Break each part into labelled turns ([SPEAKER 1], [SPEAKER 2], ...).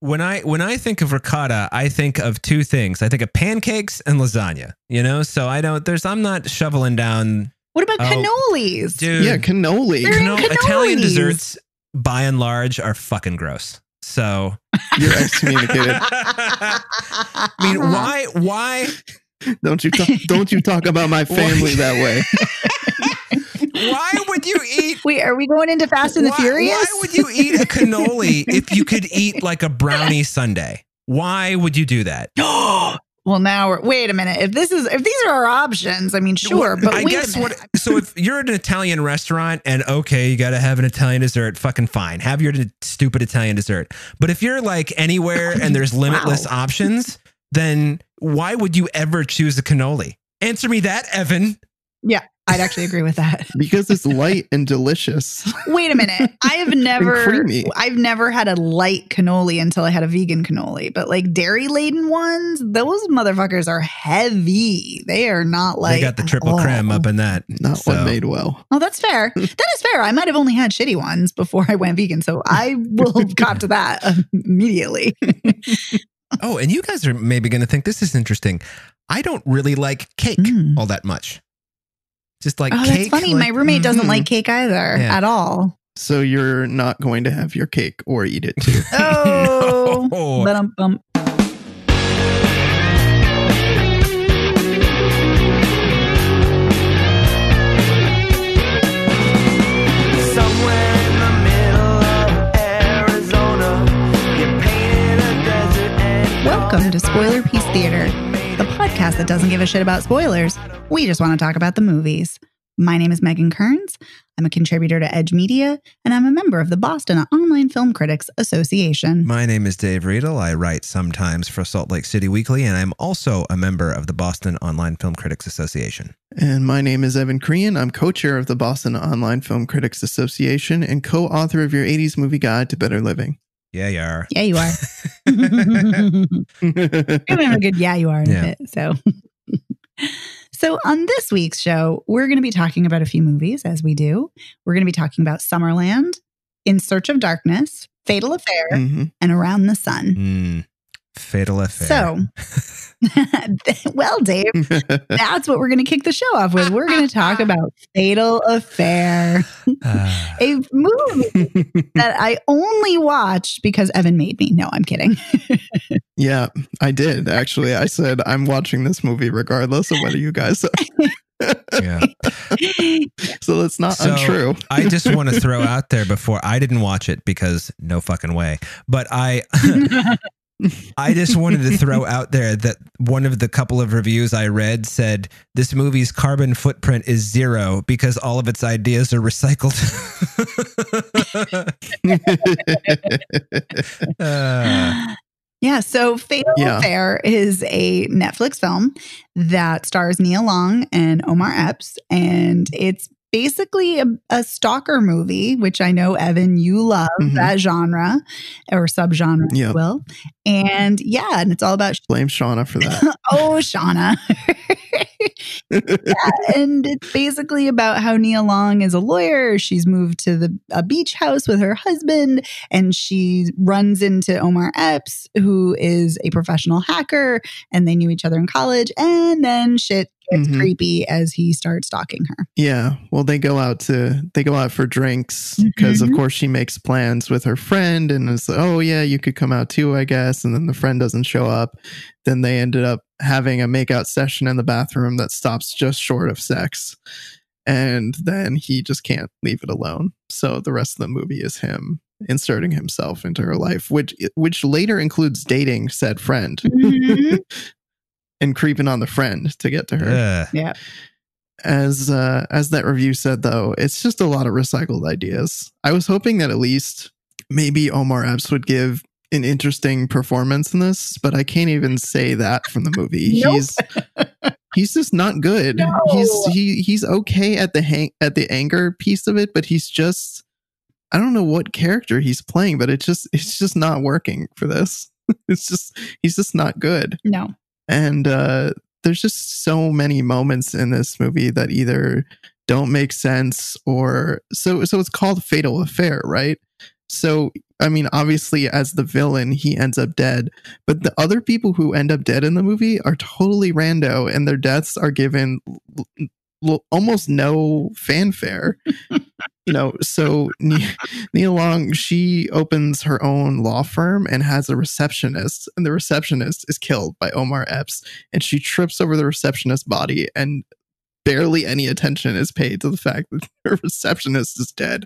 [SPEAKER 1] when I when I think of ricotta, I think of two things. I think of pancakes and lasagna. You know, so I don't. There's. I'm not shoveling down.
[SPEAKER 2] What about
[SPEAKER 1] Oh,
[SPEAKER 2] cannolis?
[SPEAKER 1] Dude,
[SPEAKER 3] yeah, cannoli.
[SPEAKER 2] They're in
[SPEAKER 1] Canno- Italian desserts, by and large, are fucking gross. So,
[SPEAKER 3] You're excommunicated.
[SPEAKER 1] I mean, uh-huh. why? Why?
[SPEAKER 3] Don't you talk, don't you talk about my family that way?
[SPEAKER 1] Why would you eat?
[SPEAKER 2] Wait, are we going into Fast and the
[SPEAKER 1] why,
[SPEAKER 2] Furious?
[SPEAKER 1] Why would you eat a cannoli if you could eat like a brownie sundae? Why would you do that?
[SPEAKER 2] well, now we're, wait a minute. If this is if these are our options, I mean, sure,
[SPEAKER 1] Well,
[SPEAKER 2] but
[SPEAKER 1] I guess what. So if you're at an Italian restaurant and okay, you got to have an Italian dessert, fucking fine, have your stupid Italian dessert. But if you're like anywhere and there's limitless
[SPEAKER 2] Wow.
[SPEAKER 1] options, then why would you ever choose a cannoli? Answer me that, Evan.
[SPEAKER 2] I'd actually agree with that.
[SPEAKER 3] Because it's light and delicious.
[SPEAKER 2] Wait a minute. I have never
[SPEAKER 3] creamy.
[SPEAKER 2] I've never had a light cannoli until I had a vegan cannoli. But like dairy laden ones, those motherfuckers are heavy. They are not like
[SPEAKER 1] they got the triple
[SPEAKER 2] oh.
[SPEAKER 1] creme up in that.
[SPEAKER 3] Not
[SPEAKER 1] So-
[SPEAKER 3] one made well.
[SPEAKER 2] Oh, that's fair. that is fair. I might have only had shitty ones before I went vegan, so I will cop to that immediately.
[SPEAKER 1] Oh, and you guys are maybe going to think this is interesting. I don't really like cake
[SPEAKER 2] Mm.
[SPEAKER 1] all that much. Just like
[SPEAKER 2] oh,
[SPEAKER 1] cake.
[SPEAKER 2] that's funny.
[SPEAKER 1] like-
[SPEAKER 2] My roommate doesn't
[SPEAKER 1] mhm.
[SPEAKER 2] like cake either
[SPEAKER 1] Yeah.
[SPEAKER 2] at all.
[SPEAKER 3] So you're not going to have your cake or eat it too.
[SPEAKER 2] Oh,
[SPEAKER 1] No.
[SPEAKER 2] Ba-dum-bum.
[SPEAKER 4] Somewhere in the middle of Arizona, you painted a desert and
[SPEAKER 2] Welcome to Spoilerpiece Theatre, the podcast that doesn't give a shit about spoilers. We just want to talk about the movies. My name is Megan Kearns. I'm a contributor to Edge Media, and I'm a member of the Boston Online Film Critics Association.
[SPEAKER 1] My name is Dave Riedel. I write sometimes for Salt Lake City Weekly, and I'm also a member of the Boston Online Film Critics Association.
[SPEAKER 3] And my name is Evan Crean. I'm co chair of the Boston Online Film Critics Association and co author of your 80s movie guide to better living.
[SPEAKER 1] Yeah, you are.
[SPEAKER 2] Yeah, you are. Gonna have a good yeah, you are in
[SPEAKER 1] Yeah.
[SPEAKER 2] a bit. So, so on this week's show, we're going to be talking about a few movies, as we do. We're going to be talking about Summerland, In Search of Darkness, Fatal Affair,
[SPEAKER 3] Mhm.
[SPEAKER 2] and Around the Sun.
[SPEAKER 1] Mm, fatal affair.
[SPEAKER 2] So, well, Dave, that's what we're going to kick the show off with. We're going to talk about Fatal Affair,
[SPEAKER 1] Ah.
[SPEAKER 2] a movie that I only watched because Evan made me. No, I'm kidding.
[SPEAKER 3] yeah, I did actually. I said, I'm watching this movie regardless of whether you guys are.
[SPEAKER 1] yeah.
[SPEAKER 3] So that's not
[SPEAKER 1] So-
[SPEAKER 3] untrue.
[SPEAKER 1] I just want to throw out there before I didn't watch it because no fucking way. But I I just wanted to throw out there that one of the couple of reviews I read said this movie's carbon footprint is zero because all of its ideas are recycled. Uh,
[SPEAKER 2] Yeah, so Fatal
[SPEAKER 3] Yeah.
[SPEAKER 2] Affair is a Netflix film that stars Nia Long and Omar Epps, and it's basically a, a stalker movie, which I know Evan you love
[SPEAKER 3] Mhm.
[SPEAKER 2] that genre or subgenre, you will. And yeah, and it's all about
[SPEAKER 3] Blame Shauna for that.
[SPEAKER 2] oh Shauna. yeah, and it's basically about how Nia Long is a lawyer. She's moved to the a beach house with her husband, and she runs into Omar Epps, who is a professional hacker, and they knew each other in college. And then shit gets
[SPEAKER 3] Mhm.
[SPEAKER 2] creepy as he starts stalking her.
[SPEAKER 3] Yeah. Well, they go out to they go out for drinks because
[SPEAKER 2] Mhm.
[SPEAKER 3] of course she makes plans with her friend and it's like, oh yeah, you could come out too, I guess. And then the friend doesn't show up. Then they ended up having a makeout session in the bathroom that stops just short of sex. And then he just can't leave it alone. So the rest of the movie is him inserting himself into her life, which which later includes dating said friend
[SPEAKER 2] Mhm.
[SPEAKER 3] and creeping on the friend to get to her
[SPEAKER 1] Yeah.
[SPEAKER 3] as uh, as that review said though it's just a lot of recycled ideas i was hoping that at least maybe omar epps would give an interesting performance in this but i can't even say that from the movie
[SPEAKER 2] Nope.
[SPEAKER 3] he's he's just not good
[SPEAKER 2] No.
[SPEAKER 3] he's he he's okay at the hang at the anger piece of it but he's just i don't know what character he's playing but it's just it's just not working for this it's just he's just not good
[SPEAKER 2] No.
[SPEAKER 3] and uh, there's just so many moments in this movie that either don't make sense or so so it's called fatal affair right so I mean, obviously, as the villain, he ends up dead. But the other people who end up dead in the movie are totally rando, and their deaths are given l- l- almost no fanfare. you know, so Nia Long, she opens her own law firm and has a receptionist, and the receptionist is killed by Omar Epps, and she trips over the receptionist's body, and barely any attention is paid to the fact that her receptionist is dead.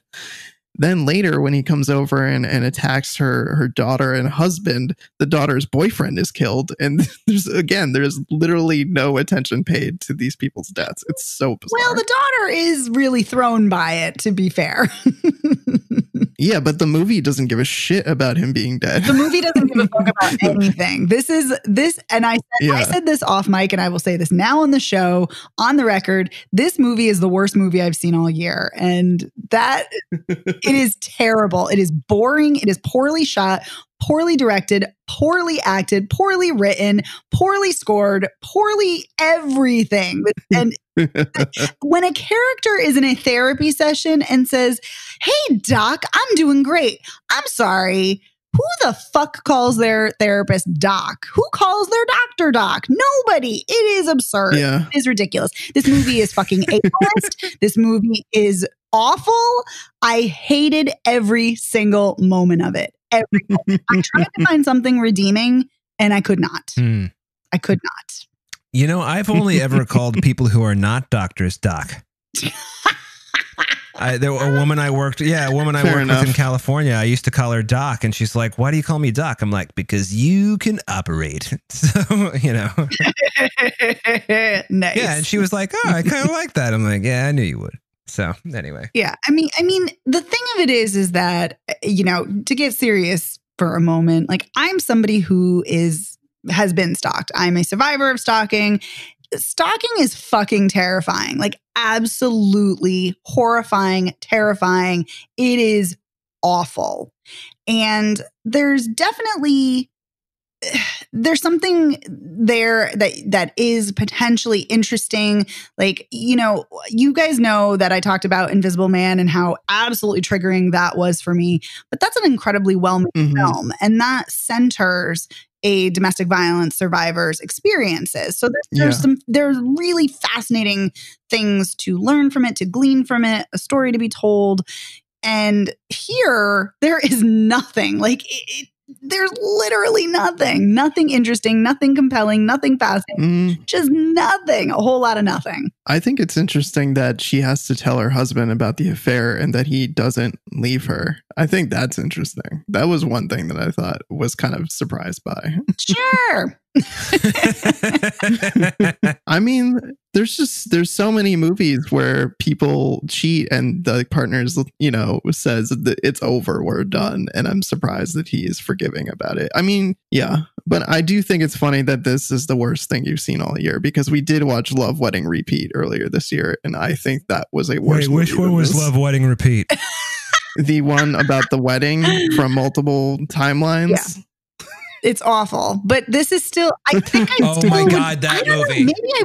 [SPEAKER 3] Then later, when he comes over and, and attacks her her daughter and husband, the daughter's boyfriend is killed, and there's again there's literally no attention paid to these people's deaths. It's so bizarre.
[SPEAKER 2] Well, the daughter is really thrown by it, to be fair.
[SPEAKER 3] yeah, but the movie doesn't give a shit about him being dead.
[SPEAKER 2] the movie doesn't give a fuck about anything. This is this, and I said, I said this off mic, and I will say this now on the show, on the record. This movie is the worst movie I've seen all year, and that it is terrible. It is boring. It is poorly shot, poorly directed, poorly acted, poorly written, poorly scored, poorly everything. And when a character is in a therapy session and says, Hey, doc, I'm doing great. I'm sorry. Who the fuck calls their therapist doc? Who calls their doctor doc? Nobody. It is absurd.
[SPEAKER 3] yeah.
[SPEAKER 2] It is ridiculous. This movie is fucking ableist. this movie is awful. I hated every single moment of it. Every moment. I tried to find something redeeming and I could not.
[SPEAKER 1] Hmm.
[SPEAKER 2] I could not.
[SPEAKER 1] You know, I've only ever called people who are not doctors doc. I, there, a woman I worked, yeah, a woman I
[SPEAKER 3] Fair
[SPEAKER 1] worked with in. California. I used to call her Doc, and she's like, "Why do you call me Doc?" I'm like, "Because you can operate." So you know,
[SPEAKER 2] nice.
[SPEAKER 1] yeah. And she was like, "Oh, I kind of like that." I'm like, "Yeah, I knew you would." So anyway,
[SPEAKER 2] Yeah, I mean, I mean, the thing of it is, is that uh, you know, to get serious for a moment, like I'm somebody who is has been stalked. I'm a survivor of stalking. Stalking is fucking terrifying, like absolutely horrifying, terrifying. It is awful, and there's definitely there's something there that that is potentially interesting like you know you guys know that i talked about invisible man and how absolutely triggering that was for me but that's an incredibly well made
[SPEAKER 3] Mhm.
[SPEAKER 2] film and that centers a domestic violence survivor's experiences so there's, there's
[SPEAKER 3] Yeah.
[SPEAKER 2] some there's really fascinating things to learn from it to glean from it a story to be told and here there is nothing like it, it, there's literally nothing nothing interesting nothing compelling nothing fascinating
[SPEAKER 3] Mm,
[SPEAKER 2] just nothing a whole lot of nothing
[SPEAKER 3] I think it's interesting that she has to tell her husband about the affair and that he doesn't leave her. I think that's interesting. That was one thing that I thought was kind of surprised by.
[SPEAKER 2] sure
[SPEAKER 3] I mean, there's just there's so many movies where people cheat and the partners, you know, says that it's over, we're done, and I'm surprised that he is forgiving about it. I mean, yeah, but I do think it's funny that this is the worst thing you've seen all year because we did watch Love Wedding Repeat earlier this year, and I think that was a worse.
[SPEAKER 1] wait, which
[SPEAKER 3] movie
[SPEAKER 1] one was
[SPEAKER 3] this.
[SPEAKER 1] Love Wedding Repeat?
[SPEAKER 3] The one about the wedding from multiple timelines.
[SPEAKER 2] Yeah. It's awful but this is still i think i
[SPEAKER 1] Oh
[SPEAKER 2] still
[SPEAKER 1] my
[SPEAKER 2] would-
[SPEAKER 1] God, that
[SPEAKER 2] I don't know,
[SPEAKER 1] movie.
[SPEAKER 2] maybe i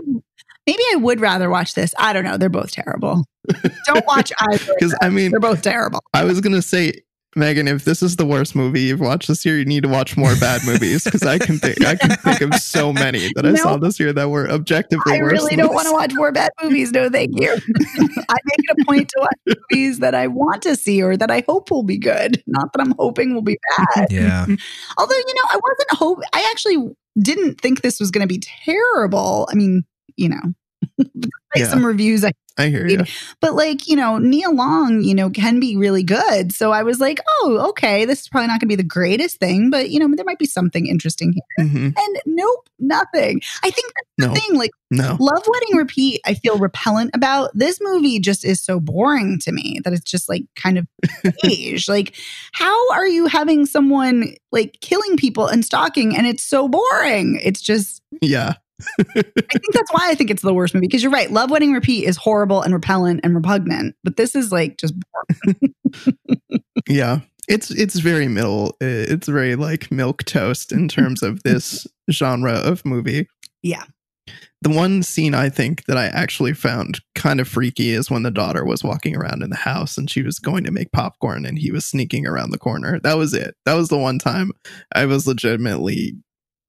[SPEAKER 2] maybe i would rather watch this i don't know they're both terrible don't watch either
[SPEAKER 3] Because. I mean,
[SPEAKER 2] they're both terrible
[SPEAKER 3] I was gonna say, Megan, if this is the worst movie you've watched this year, you need to watch more bad movies because I can think I can think of so many that I saw this year that were objectively
[SPEAKER 2] I
[SPEAKER 3] worse.
[SPEAKER 2] really don't want to watch more bad movies. No, thank you. I make it a point to watch movies that I want to see or that I hope will be good, not that I'm hoping will be bad.
[SPEAKER 1] Yeah,
[SPEAKER 2] Although, you know, I wasn't hope. I actually didn't think this was going to be terrible. I mean, you know, like
[SPEAKER 3] Yeah.
[SPEAKER 2] some reviews I
[SPEAKER 3] I hear you.
[SPEAKER 2] but like, you know, Nia Long, you know, can be really good. So I was like, oh, okay, this is probably not going to be the greatest thing, but you know, there might be something interesting here.
[SPEAKER 3] hmm
[SPEAKER 2] And nope, nothing. I think that's
[SPEAKER 3] No,
[SPEAKER 2] the thing. Like,
[SPEAKER 3] no.
[SPEAKER 2] Love Wedding Repeat, I feel repellent about. This movie just is so boring to me that it's just like kind of beige. like, how are you having someone like killing people and stalking and it's so boring? It's just,
[SPEAKER 3] Yeah.
[SPEAKER 2] I think that's why I think it's the worst movie because you're right. Love Wedding Repeat is horrible and repellent and repugnant, but this is like just
[SPEAKER 3] Yeah. It's it's very middle. It's very like milk toast in terms of this genre of movie.
[SPEAKER 2] Yeah.
[SPEAKER 3] The one scene I think that I actually found kind of freaky is when the daughter was walking around in the house and she was going to make popcorn and he was sneaking around the corner. That was it. That was the one time I was legitimately,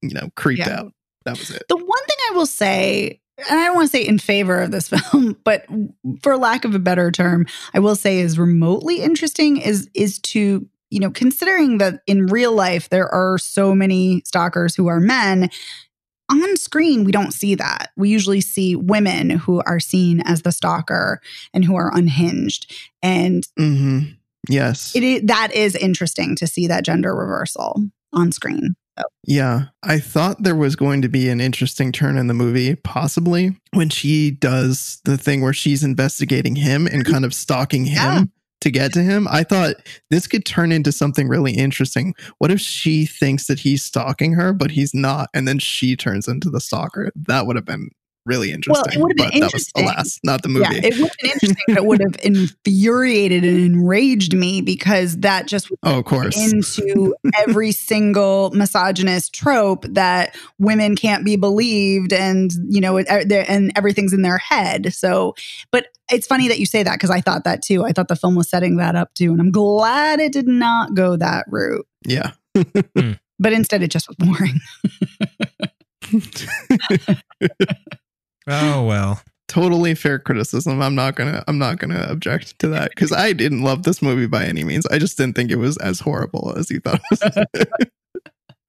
[SPEAKER 3] you know, creeped
[SPEAKER 2] Yeah.
[SPEAKER 3] out. That was it.
[SPEAKER 2] The one thing I will say, and I don't want to say in favor of this film, but for lack of a better term, I will say is remotely interesting is is to you know considering that in real life there are so many stalkers who are men. On screen, we don't see that. We usually see women who are seen as the stalker and who are unhinged. And
[SPEAKER 3] hmm Yes.
[SPEAKER 2] it is, that is interesting to see that gender reversal on screen.
[SPEAKER 3] Yeah, I thought there was going to be an interesting turn in the movie, possibly when she does the thing where she's investigating him and kind of stalking him
[SPEAKER 2] Yeah.
[SPEAKER 3] to get to him. I thought this could turn into something really interesting. What if she thinks that he's stalking her, but he's not, and then she turns into the stalker? That would have been really interesting.
[SPEAKER 2] Well, it would have been
[SPEAKER 3] but that was,
[SPEAKER 2] interesting.
[SPEAKER 3] alas, not the movie.
[SPEAKER 2] Yeah, it would have been interesting, but it would have infuriated and enraged me because that just would
[SPEAKER 3] oh, of course.
[SPEAKER 2] into every single misogynist trope that women can't be believed and you know it- they're- and everything's in their head so but it's funny that you say that because i thought that too i thought the film was setting that up too and i'm glad it did not go that route
[SPEAKER 3] yeah. Hmm.
[SPEAKER 2] but instead it just was boring
[SPEAKER 1] Oh well.
[SPEAKER 3] totally fair criticism. I'm not gonna I'm not gonna object to that because I didn't love this movie by any means. I just didn't think it was as horrible as you thought, it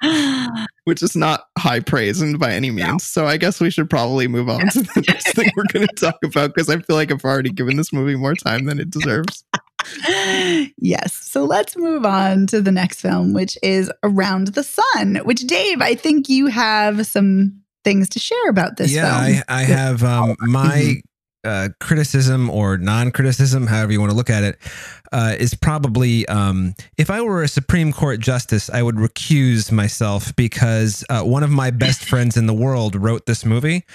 [SPEAKER 3] was, which is not high praise and by any means.
[SPEAKER 2] No.
[SPEAKER 3] So I guess we should probably move on to the next thing we're gonna talk about because I feel like I've already given this movie more time than it deserves.
[SPEAKER 2] yes. So let's move on to the next film, which is Around the Sun, which Dave, I think you have some things to share about this
[SPEAKER 1] yeah,
[SPEAKER 2] film.
[SPEAKER 1] I, I have um, my uh, criticism or non-criticism, however you want to look at it, uh, is probably um, if I were a Supreme Court justice, I would recuse myself because uh, one of my best friends in the world wrote this movie.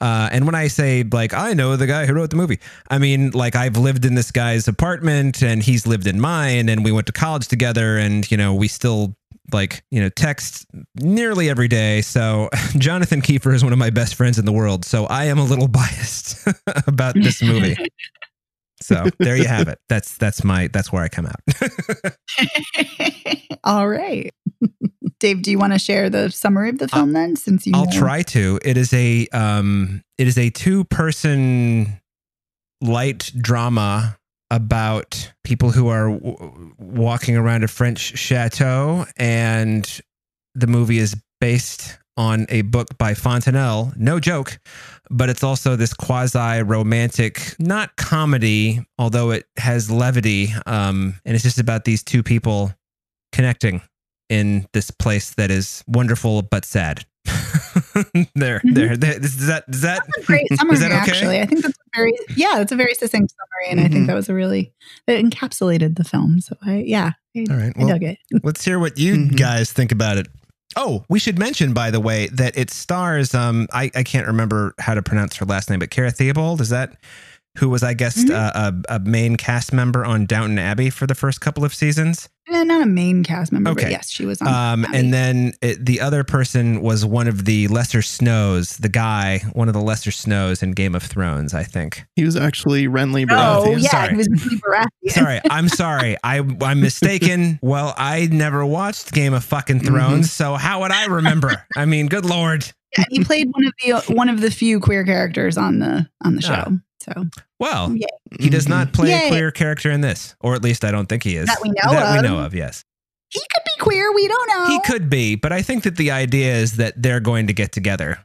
[SPEAKER 1] Uh, and when I say like I know the guy who wrote the movie, I mean like I've lived in this guy's apartment and he's lived in mine, and we went to college together, and you know we still like you know text nearly every day. So jonathan kiefer is one of my best friends in the world. So i am a little biased about this movie. So there you have it. That's that's my that's where i come out.
[SPEAKER 2] All right. Dave, do you want to share the summary of the film then since you
[SPEAKER 1] i'll
[SPEAKER 2] know-
[SPEAKER 1] try to. It is a um it is a two person light drama about people who are w- walking around a french chateau and the movie is based on a book by Fontenelle. No joke, but it's also this quasi romantic, not comedy, although it has levity. Um, and it's just about these two people connecting in this place that is wonderful but sad. there, there, there. Is that, is that,
[SPEAKER 2] That's a great summary,
[SPEAKER 1] that okay?
[SPEAKER 2] actually. I think that's a very, yeah, that's a very succinct summary. And I think
[SPEAKER 3] Mhm.
[SPEAKER 2] that was a really, that encapsulated the film. So I, yeah, I,
[SPEAKER 1] all right.
[SPEAKER 2] I
[SPEAKER 1] Well,
[SPEAKER 2] dug it.
[SPEAKER 1] Let's hear what you
[SPEAKER 3] Mhm.
[SPEAKER 1] guys think about it. Oh, we should mention, by the way, that it stars. Um, I, I can't remember how to pronounce her last name, but Cara Theobald is that who was, I guess,
[SPEAKER 2] Mhm.
[SPEAKER 1] uh, a, a main cast member on Downton Abbey for the first couple of seasons.
[SPEAKER 2] Eh, not a main cast member, but
[SPEAKER 1] Okay.
[SPEAKER 2] yes, she was on.
[SPEAKER 1] Um,
[SPEAKER 2] Abbey.
[SPEAKER 1] and then it, the other person was one of the lesser snows, the guy, one of the lesser snows in Game of Thrones, I think.
[SPEAKER 3] He was actually Renly Baratheon.
[SPEAKER 2] oh, yeah,
[SPEAKER 1] sorry.
[SPEAKER 2] he was Billy Baratheon.
[SPEAKER 1] Sorry, I'm sorry. I I'm mistaken. Well, I never watched Game of fucking Thrones, so how would I remember? I mean, good lord.
[SPEAKER 2] Yeah, he played one of the one of the few queer characters on the on the show. So
[SPEAKER 1] Well,
[SPEAKER 2] Yay.
[SPEAKER 1] he does not play
[SPEAKER 2] Yay.
[SPEAKER 1] a queer character in this, or at least I don't think he is.
[SPEAKER 2] That we know
[SPEAKER 1] That
[SPEAKER 2] of.
[SPEAKER 1] we know of, yes.
[SPEAKER 2] he could be queer. We don't know.
[SPEAKER 1] He could be, but I think that the idea is that they're going to get together.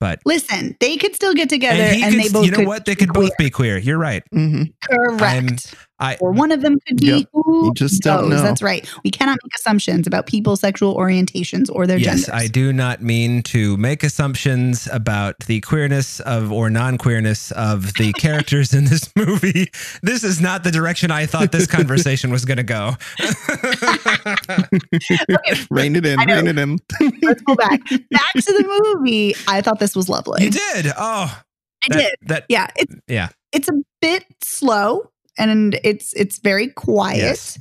[SPEAKER 1] But
[SPEAKER 2] Listen, they could still get together,
[SPEAKER 1] and
[SPEAKER 2] and,
[SPEAKER 1] he
[SPEAKER 2] they both
[SPEAKER 1] you know
[SPEAKER 2] could
[SPEAKER 1] what? They
[SPEAKER 2] be
[SPEAKER 1] could both
[SPEAKER 2] queer.
[SPEAKER 1] be queer. You're right.
[SPEAKER 3] Mhm.
[SPEAKER 2] correct.
[SPEAKER 1] I
[SPEAKER 2] or one of them could be
[SPEAKER 3] Yep.
[SPEAKER 2] who
[SPEAKER 3] You just don't
[SPEAKER 2] knows?
[SPEAKER 3] know.
[SPEAKER 2] That's right. We cannot make assumptions about people's sexual orientations or their
[SPEAKER 1] yes,
[SPEAKER 2] genders.
[SPEAKER 1] I do not mean to make assumptions about the queerness of or non-queerness of the characters in this movie. This is not the direction I thought this conversation was going to go.
[SPEAKER 3] Rein it in. Rein it in.
[SPEAKER 2] Let's go back. Back to the movie. I thought this was lovely.
[SPEAKER 1] you did. Oh,
[SPEAKER 2] I
[SPEAKER 1] that,
[SPEAKER 2] did.
[SPEAKER 1] That
[SPEAKER 2] Yeah, it's
[SPEAKER 1] yeah.
[SPEAKER 2] it's a bit slow and it's it's very quiet.
[SPEAKER 1] Yes.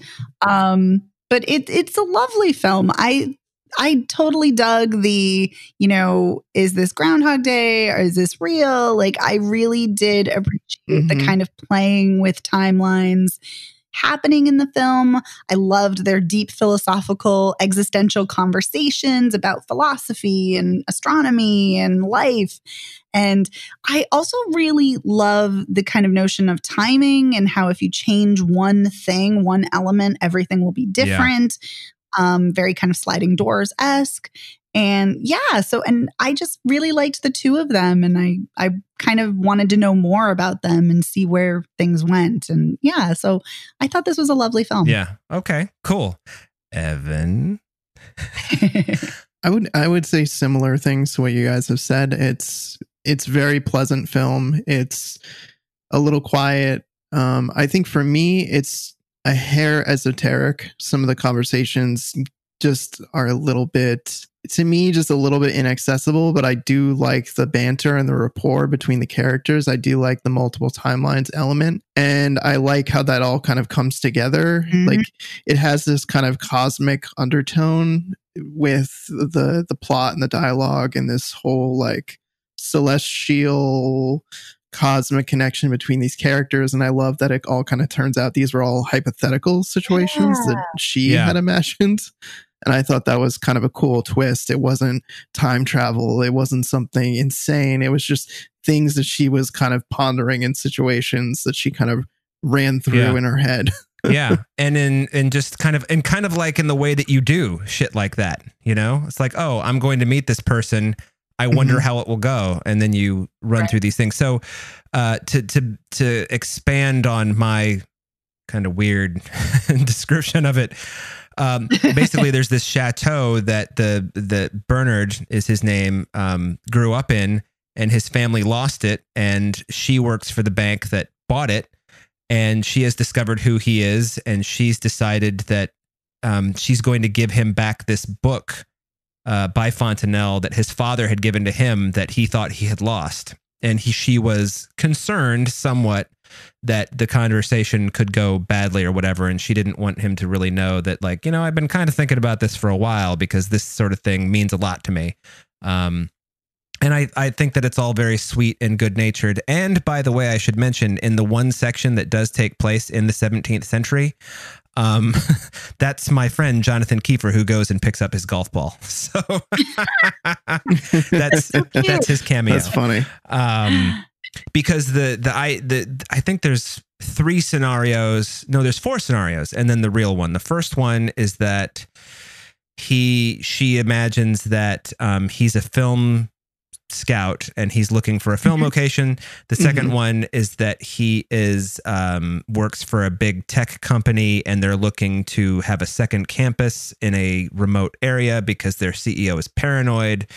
[SPEAKER 2] Um, but it it's a lovely film. I I totally dug the, you know, is this Groundhog Day or is this real? Like, I really did appreciate the
[SPEAKER 3] Mhm.
[SPEAKER 2] kind of playing with timelines happening in the film. I loved their deep philosophical, existential conversations about philosophy and astronomy and life. And I also really love the kind of notion of timing and how if you change one thing, one element, everything will be different. Um, very kind of sliding doors esque. And yeah, so and I just really liked the two of them, and I I kind of wanted to know more about them and see where things went. And yeah, so I thought this was a lovely film.
[SPEAKER 1] Yeah. Okay. Cool. Evan.
[SPEAKER 3] I would I would say similar things to what you guys have said. It's it's very pleasant film. It's a little quiet. Um, I think for me, it's a hair esoteric. Some of the conversations just are a little bit to me just a little bit inaccessible but i do like the banter and the rapport between the characters i do like the multiple timelines element and i like how that all kind of comes together
[SPEAKER 2] Mhm.
[SPEAKER 3] like it has this kind of cosmic undertone with the the plot and the dialogue and this whole like celestial cosmic connection between these characters and i love that it all kind of turns out these were all hypothetical situations that she
[SPEAKER 1] Yeah.
[SPEAKER 3] had imagined and i thought that was kind of a cool twist. It wasn't time travel. It wasn't something insane. It was just things that she was kind of pondering in situations that she kind of ran through
[SPEAKER 1] Yeah.
[SPEAKER 3] in her head
[SPEAKER 1] yeah. And in and just kind of and kind of like in the way that you do shit like that you know? It's like oh i'm going to meet this person. I wonder
[SPEAKER 3] Mhm.
[SPEAKER 1] how it will go. And then you run
[SPEAKER 2] Right.
[SPEAKER 1] through these things. So uh to to to expand on my kind of weird description of it um basically there's this chateau that the the bernard is his name um grew up in and his family lost it and she works for the bank that bought it and she has discovered who he is and she's decided that um, she's going to give him back this book uh, by Fontenelle that his father had given to him that he thought he had lost. And he she was concerned somewhat that the conversation could go badly or whatever and she didn't want him to really know that like you know i've been kind of thinking about this for a while because this sort of thing means a lot to me. Um, and I, I think that it's all very sweet and good natured. And by the way, I should mention in the one section that does take place in the 17th century, um, that's my friend Jonathan Kiefer who goes and picks up his golf ball. So that's
[SPEAKER 2] So
[SPEAKER 1] that's his cameo.
[SPEAKER 3] that's funny
[SPEAKER 1] Um, because the the I the I think there's three scenarios. No, there's four scenarios, and then the real one. The first one is that he she imagines that um, he's a film scout and he's looking for a film
[SPEAKER 2] Mhm.
[SPEAKER 1] location. The 2nd
[SPEAKER 3] Mhm.
[SPEAKER 1] one is that he is um, works for a big tech company and they're looking to have a second campus in a remote area because their CEO is paranoid.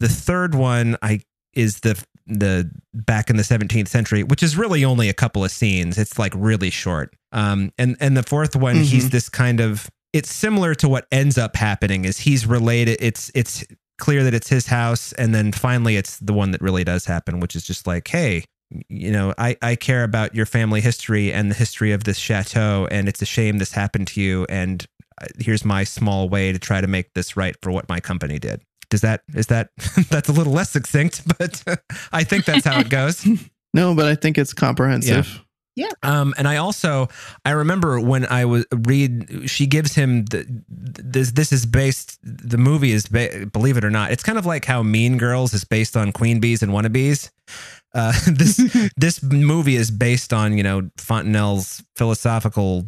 [SPEAKER 1] The third one I is the the back in the 17th century, which is really only a couple of scenes. It's like really short. Um, and and the fourth one, he's
[SPEAKER 3] Mhm.
[SPEAKER 1] this kind of. It's similar to what ends up happening. Is he's related? It's it's clear that it's his house, and then finally, it's the one that really does happen, which is just like, hey, you know, I I care about your family history and the history of this chateau, and it's a shame this happened to you, and uh, here's my small way to try to make this right for what my company did. Does that is that that's a little less succinct, but I think that's how it goes.
[SPEAKER 3] no but i think it's comprehensive
[SPEAKER 1] Um, and I also I remember when I was read she gives him the this this is based the movie is ba- believe it or not it's kind of like how Mean Girls is based on Queen Bees and Wannabes. Uh, this this movie is based on you know Fontenelle's philosophical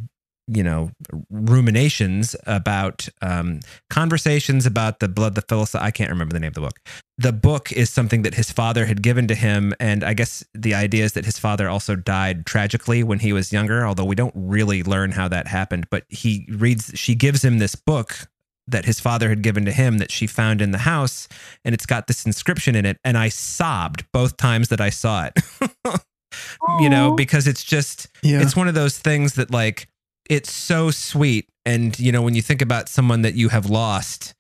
[SPEAKER 1] you know ruminations about um, conversations about the blood the philosoph I can't remember the name of the book. The book is something that his father had given to him, and I guess the idea is that his father also died tragically when he was younger. Although we don't really learn how that happened, but he reads. She gives him this book that his father had given to him that she found in the house, and it's got this inscription in it. And I sobbed both times that I saw it. you know, because it's just
[SPEAKER 3] yeah
[SPEAKER 1] it's one of those things that like it's so sweet. And you know when you think about someone that you have lost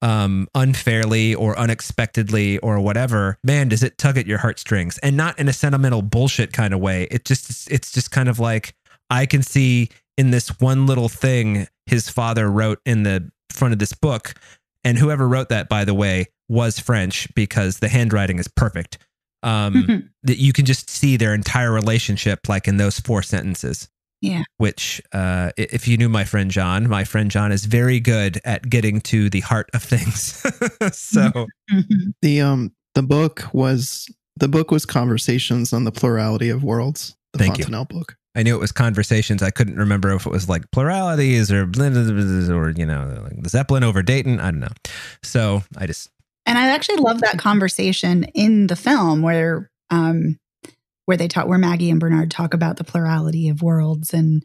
[SPEAKER 1] um unfairly or unexpectedly or whatever man does it tug at your heartstrings. And not in a sentimental bullshit kind of way. It just it's just kind of like i can see in this one little thing his father wrote in the front of this book. And whoever wrote that, by the way, was French because the handwriting is perfect. Um, that you can just see their entire relationship like in those four sentences.
[SPEAKER 2] Yeah.
[SPEAKER 1] Which, uh, if you knew my friend John, my friend John is very good at getting to the heart of things. so,
[SPEAKER 2] Mhm.
[SPEAKER 3] The um the book was the book was conversations on the plurality of worlds. The
[SPEAKER 1] Thank you.
[SPEAKER 3] Book.
[SPEAKER 1] I knew it was conversations. I couldn't remember if it was like pluralities or blah, blah, blah, blah, or you know like the Zeppelin over Dayton. I don't know. So I just
[SPEAKER 2] And I actually love that conversation in the film where um where they talk where Maggie and Bernard talk about the plurality of worlds and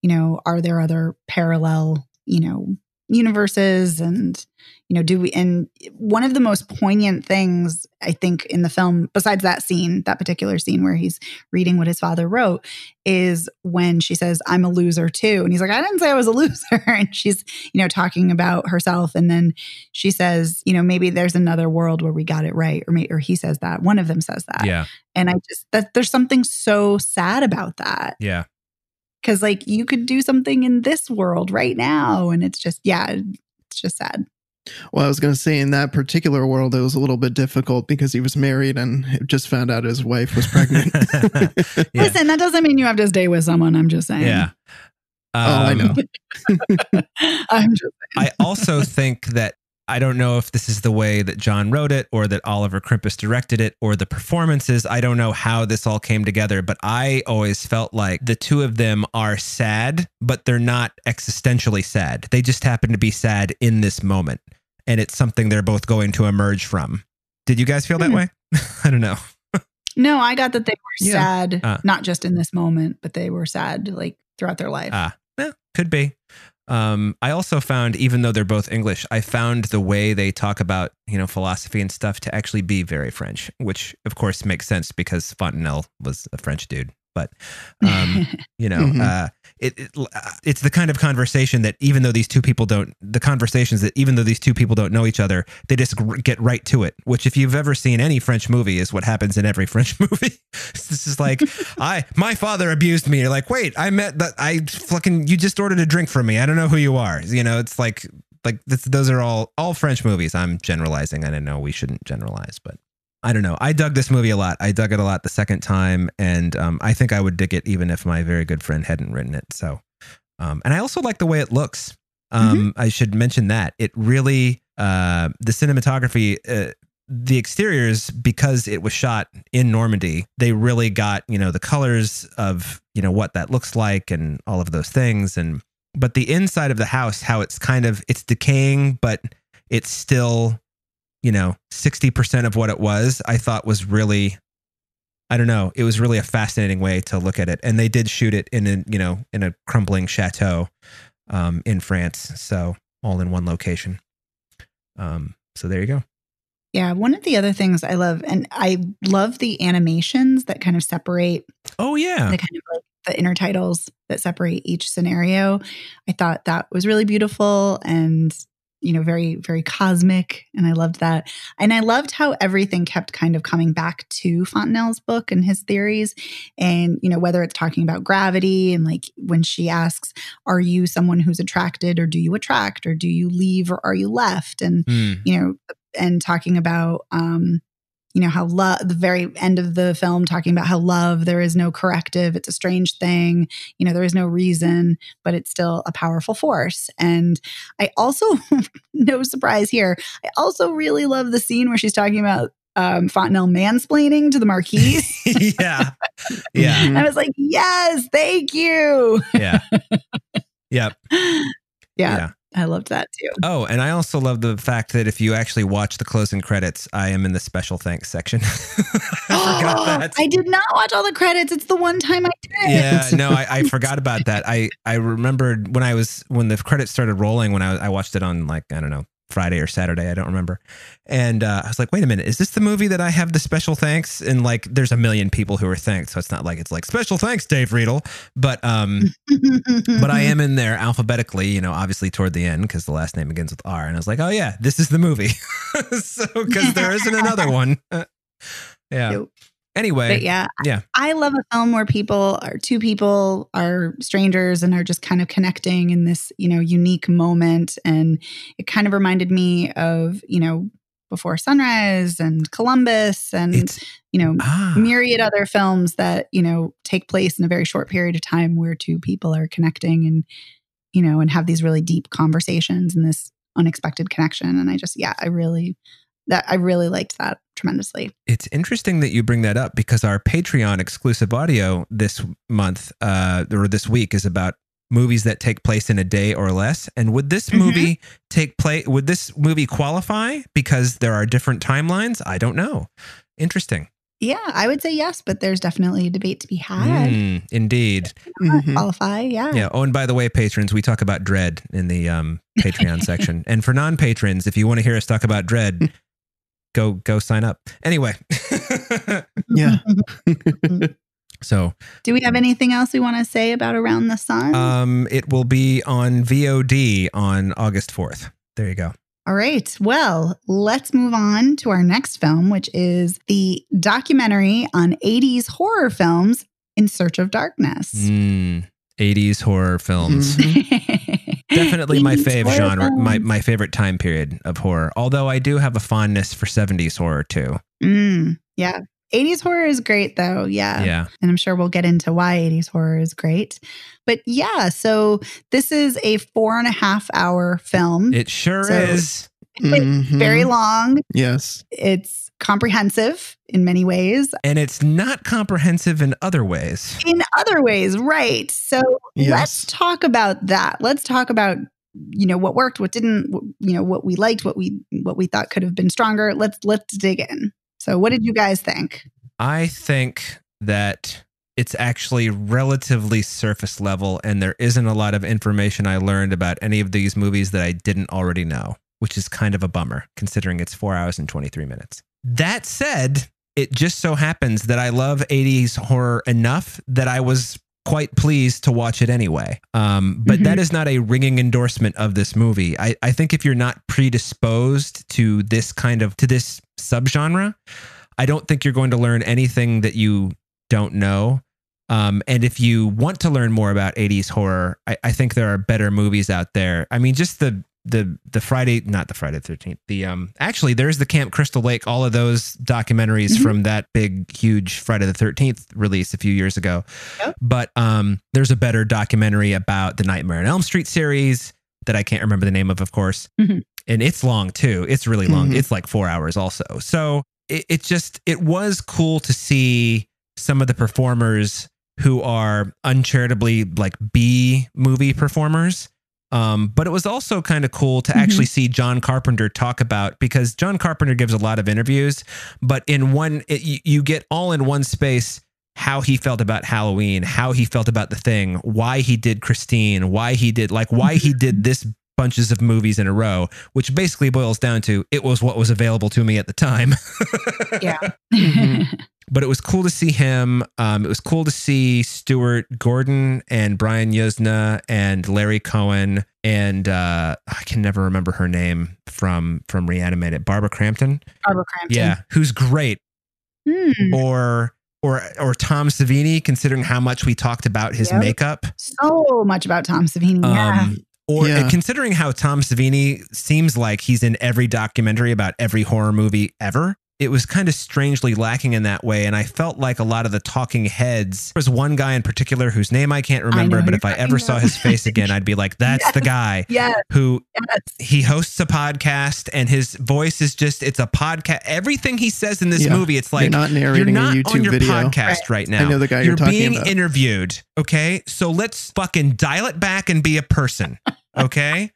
[SPEAKER 2] you know are there other parallel you know universes and you know do we and one of the most poignant things I think in the film besides that scene that particular scene where he's reading what his father wrote is when she says I'm a loser too. And he's like I didn't say I was a loser. And she's you know talking about herself. And then she says, you know, maybe there's another world where we got it right, or may, or he says that one of them says that,
[SPEAKER 1] yeah.
[SPEAKER 2] And I just that there's something so sad about that.
[SPEAKER 1] Yeah
[SPEAKER 2] because like you could do something in this world right now, and it's just yeah, it's just sad.
[SPEAKER 3] Well, I was going to say in that particular world, it was a little bit difficult because he was married and just found out his wife was pregnant.
[SPEAKER 1] Yeah.
[SPEAKER 2] Listen, that doesn't mean you have to stay with someone. I'm just saying.
[SPEAKER 1] yeah.
[SPEAKER 3] Oh, I
[SPEAKER 1] Um,
[SPEAKER 3] know.
[SPEAKER 2] I'm just
[SPEAKER 1] I also think that I don't know if this is the way that John wrote it or that Oliver Krimpas directed it or the performances. I don't know how this all came together, but I always felt like the two of them are sad, but they're not existentially sad. They just happen to be sad in this moment. And it's something they're both going to emerge from. Did you guys feel that
[SPEAKER 2] Hmm.
[SPEAKER 1] way? I don't know.
[SPEAKER 2] no. I got that they were
[SPEAKER 3] Yeah.
[SPEAKER 2] sad,
[SPEAKER 1] Ah.
[SPEAKER 2] not just in this moment, but they were sad like throughout their life.
[SPEAKER 1] Ah, eh, could be. Um, I also found, even though they're both English, I found the way they talk about you know philosophy and stuff to actually be very French, which of course makes sense because Fontenelle was a French dude. But um, you know,
[SPEAKER 3] Mhm.
[SPEAKER 1] uh, it, it uh, it's the kind of conversation that even though these two people don't, the conversations that even though these two people don't know each other, they just get right to it. Which, if you've ever seen any French movie, is what happens in every French movie. this is like, I my father abused me. You're like, wait, I met that. I fucking you just ordered a drink from me. I don't know who you are. You know, it's like like this, those are all all French movies. I'm generalizing, I know we shouldn't generalize, but. I don't know. I dug this movie a lot. I dug it a lot the second time, and um, I think I would dig it even if my very good friend hadn't written it. So, um, and I also like the way it looks. Um, I should mention that it really uh, the cinematography, uh, the exteriors because it was shot in Normandy. They really got you know the colors of you know what that looks like and all of those things, and but the inside of the house, how it's kind of it's decaying, but it's still you know 60% of what it was i thought was really i don't know it was really a fascinating way to look at it. And they did shoot it in a you know in a crumbling chateau um, in france. So all in one location. Um, so there you go.
[SPEAKER 2] Yeah, one of the other things I love, and I love the animations that kind of separate
[SPEAKER 1] oh yeah.
[SPEAKER 2] the kind of like the intertitles that separate each scenario. I thought that was really beautiful and you know very very cosmic and I loved that. And I loved how everything kept kind of coming back to Fontenelle's book and his theories and you know whether it's talking about gravity and like when she asks are you someone who's attracted or do you attract or do you leave or are you left and
[SPEAKER 1] Hmm.
[SPEAKER 2] you know, and talking about, um, you know, how love, the very end of the film, talking about how love, there is no corrective. It's a strange thing. You know, there is no reason, but it's still a powerful force. And I also, no surprise here, I also really love the scene where she's talking about um, Fontenelle mansplaining to the Marquis.
[SPEAKER 1] yeah yeah.
[SPEAKER 2] I was like, yes, thank you.
[SPEAKER 1] yeah yep
[SPEAKER 2] yeah,
[SPEAKER 1] yeah
[SPEAKER 2] I loved that too.
[SPEAKER 1] oh and i also love the fact that if you actually watch the closing credits i am in the special thanks section i forgot that
[SPEAKER 2] I did not watch all the credits. It's the one time I did.
[SPEAKER 1] yeah no I, I forgot about that i i remembered when i was when the credits started rolling when i, I watched it on like i don't know friday or saturday i don't remember. And uh, i was like wait a minute is this the movie that i have the special thanks? And like there's a million people who are thanked so it's not like it's like special thanks dave riedel. But um but i am in there alphabetically you know obviously toward the end because the last name begins with r and i was like oh yeah this is the movie. So because there isn't another one. Yeah.
[SPEAKER 2] Nope.
[SPEAKER 1] Anyway,
[SPEAKER 2] But yeah,
[SPEAKER 1] yeah.
[SPEAKER 2] I love a film where people are two people are strangers and are just kind of connecting in this, you know, unique moment. And it kind of reminded me of, you know, Before Sunrise and Columbus and,
[SPEAKER 1] it's
[SPEAKER 2] you know,
[SPEAKER 1] ah,
[SPEAKER 2] myriad other films that, you know, take place in a very short period of time where two people are connecting and, you know, and have these really deep conversations and this unexpected connection. And I just, yeah, I really, that I really liked that tremendously.
[SPEAKER 1] it's interesting that you bring that up because our Patreon exclusive audio this month uh, or this week is about movies that take place in a day or less. And would this
[SPEAKER 2] Mhm.
[SPEAKER 1] movie take place? Would this movie qualify because there are different timelines? I don't know. Interesting.
[SPEAKER 2] Yeah, I would say yes, but there's definitely a debate to be had.
[SPEAKER 1] Mm, indeed.
[SPEAKER 3] Mhm.
[SPEAKER 2] Qualify, yeah.
[SPEAKER 1] Yeah. Oh, and by the way, patrons, we talk about Dread in the um, Patreon section. And for non patrons, if you want to hear us talk about Dread, go go sign up. Anyway.
[SPEAKER 3] Yeah.
[SPEAKER 1] so
[SPEAKER 2] Do we have anything else we want to say about Around the Sun?
[SPEAKER 1] um, it will be on VOD on August 4th. There you go.
[SPEAKER 2] All right. Well, let's move on to our next film, which is the documentary on 80s horror films In Search of Darkness.
[SPEAKER 1] Mm, 80s horror films.
[SPEAKER 3] Mhm.
[SPEAKER 1] Definitely my
[SPEAKER 2] 80s
[SPEAKER 1] fave genre, my, my favorite time period of horror. Although I do have a fondness for 70s horror too.
[SPEAKER 2] Mm, yeah. 80s horror is great, though. Yeah.
[SPEAKER 1] Yeah.
[SPEAKER 2] And I'm sure we'll get into why 80s horror is great. But yeah, so this is a four and a half hour film.
[SPEAKER 1] It sure
[SPEAKER 2] So-
[SPEAKER 1] is.
[SPEAKER 3] Mhm.
[SPEAKER 2] very long.
[SPEAKER 3] Yes.
[SPEAKER 2] It's comprehensive in many ways.
[SPEAKER 1] And it's not comprehensive in other ways.
[SPEAKER 2] In other ways, right. So
[SPEAKER 3] Yes.
[SPEAKER 2] let's talk about that. Let's talk about you know what worked, what didn't, you know what we liked, what we what we thought could have been stronger. Let's let's dig in. So what did you guys think?
[SPEAKER 1] I think that it's actually relatively surface level, and there isn't a lot of information I learned about any of these movies that I didn't already know, which is kind of a bummer considering it's four hours and 23 minutes. That said, it just so happens that I love 80s horror enough that I was quite pleased to watch it anyway. Um, but
[SPEAKER 2] Mhm.
[SPEAKER 1] that is not a ringing endorsement of this movie. I, I think if you're not predisposed to this kind of to this subgenre, I don't think you're going to learn anything that you don't know. Um, and if you want to learn more about 80s horror, I, I think there are better movies out there. I mean, just the the the Friday, not the Friday the 13th. The um actually there's the Camp Crystal Lake, all of those documentaries
[SPEAKER 2] Mhm.
[SPEAKER 1] from that big huge Friday the 13th release a few years ago.
[SPEAKER 2] Yep.
[SPEAKER 1] But um there's a better documentary about the Nightmare on Elm Street series that I can't remember the name of, of course.
[SPEAKER 2] Mhm.
[SPEAKER 1] And it's long too. It's really long.
[SPEAKER 3] Mhm.
[SPEAKER 1] It's like four hours also. So it, it just it was cool to see some of the performers who are uncharitably like B movie performers. Um, but it was also kind of cool to actually see John Carpenter talk about because John Carpenter gives a lot of interviews, but in one, it, you, you get all in one space how he felt about Halloween, how he felt about the thing, why he did Christine, why he did like why he did this bunches of movies in a row, which basically boils down to it was what was available to me at the time.
[SPEAKER 2] yeah.
[SPEAKER 3] Mhm.
[SPEAKER 1] but it was cool to see him. Um, it was cool to see Stuart Gordon and Brian Yuzna and Larry Cohen and uh, I can never remember her name from from Re-Animator. Barbara Crampton,
[SPEAKER 2] Barbara Crampton.
[SPEAKER 1] yeah, who's great.
[SPEAKER 2] Hmm.
[SPEAKER 1] Or or or Tom Savini, considering how much we talked about his
[SPEAKER 2] Yep.
[SPEAKER 1] makeup.
[SPEAKER 2] So much about Tom Savini. Yeah.
[SPEAKER 1] Um, or
[SPEAKER 3] Yeah.
[SPEAKER 1] considering how Tom Savini seems like he's in every documentary about every horror movie ever, it was kind of strangely lacking in that way. And I felt like a lot of the talking heads. There was one guy in particular whose name I can't remember,
[SPEAKER 2] know
[SPEAKER 1] but if I ever
[SPEAKER 2] talking
[SPEAKER 1] saw his face again, I'd be like, "That's the guy
[SPEAKER 2] Yes.
[SPEAKER 1] who
[SPEAKER 2] Yes.
[SPEAKER 1] he hosts a podcast, and his voice is just it's a podcast. Everything he says in this
[SPEAKER 3] Yeah.
[SPEAKER 1] movie, it's like."
[SPEAKER 3] you're not
[SPEAKER 1] You're
[SPEAKER 3] narrating
[SPEAKER 1] not
[SPEAKER 3] a
[SPEAKER 1] on
[SPEAKER 3] YouTube
[SPEAKER 1] your
[SPEAKER 3] video.
[SPEAKER 1] podcast right now.
[SPEAKER 3] I know the guy
[SPEAKER 1] you're,
[SPEAKER 3] you're talking
[SPEAKER 1] being
[SPEAKER 3] about.
[SPEAKER 1] interviewed. Okay, so let's fucking dial it back and be a person. Okay,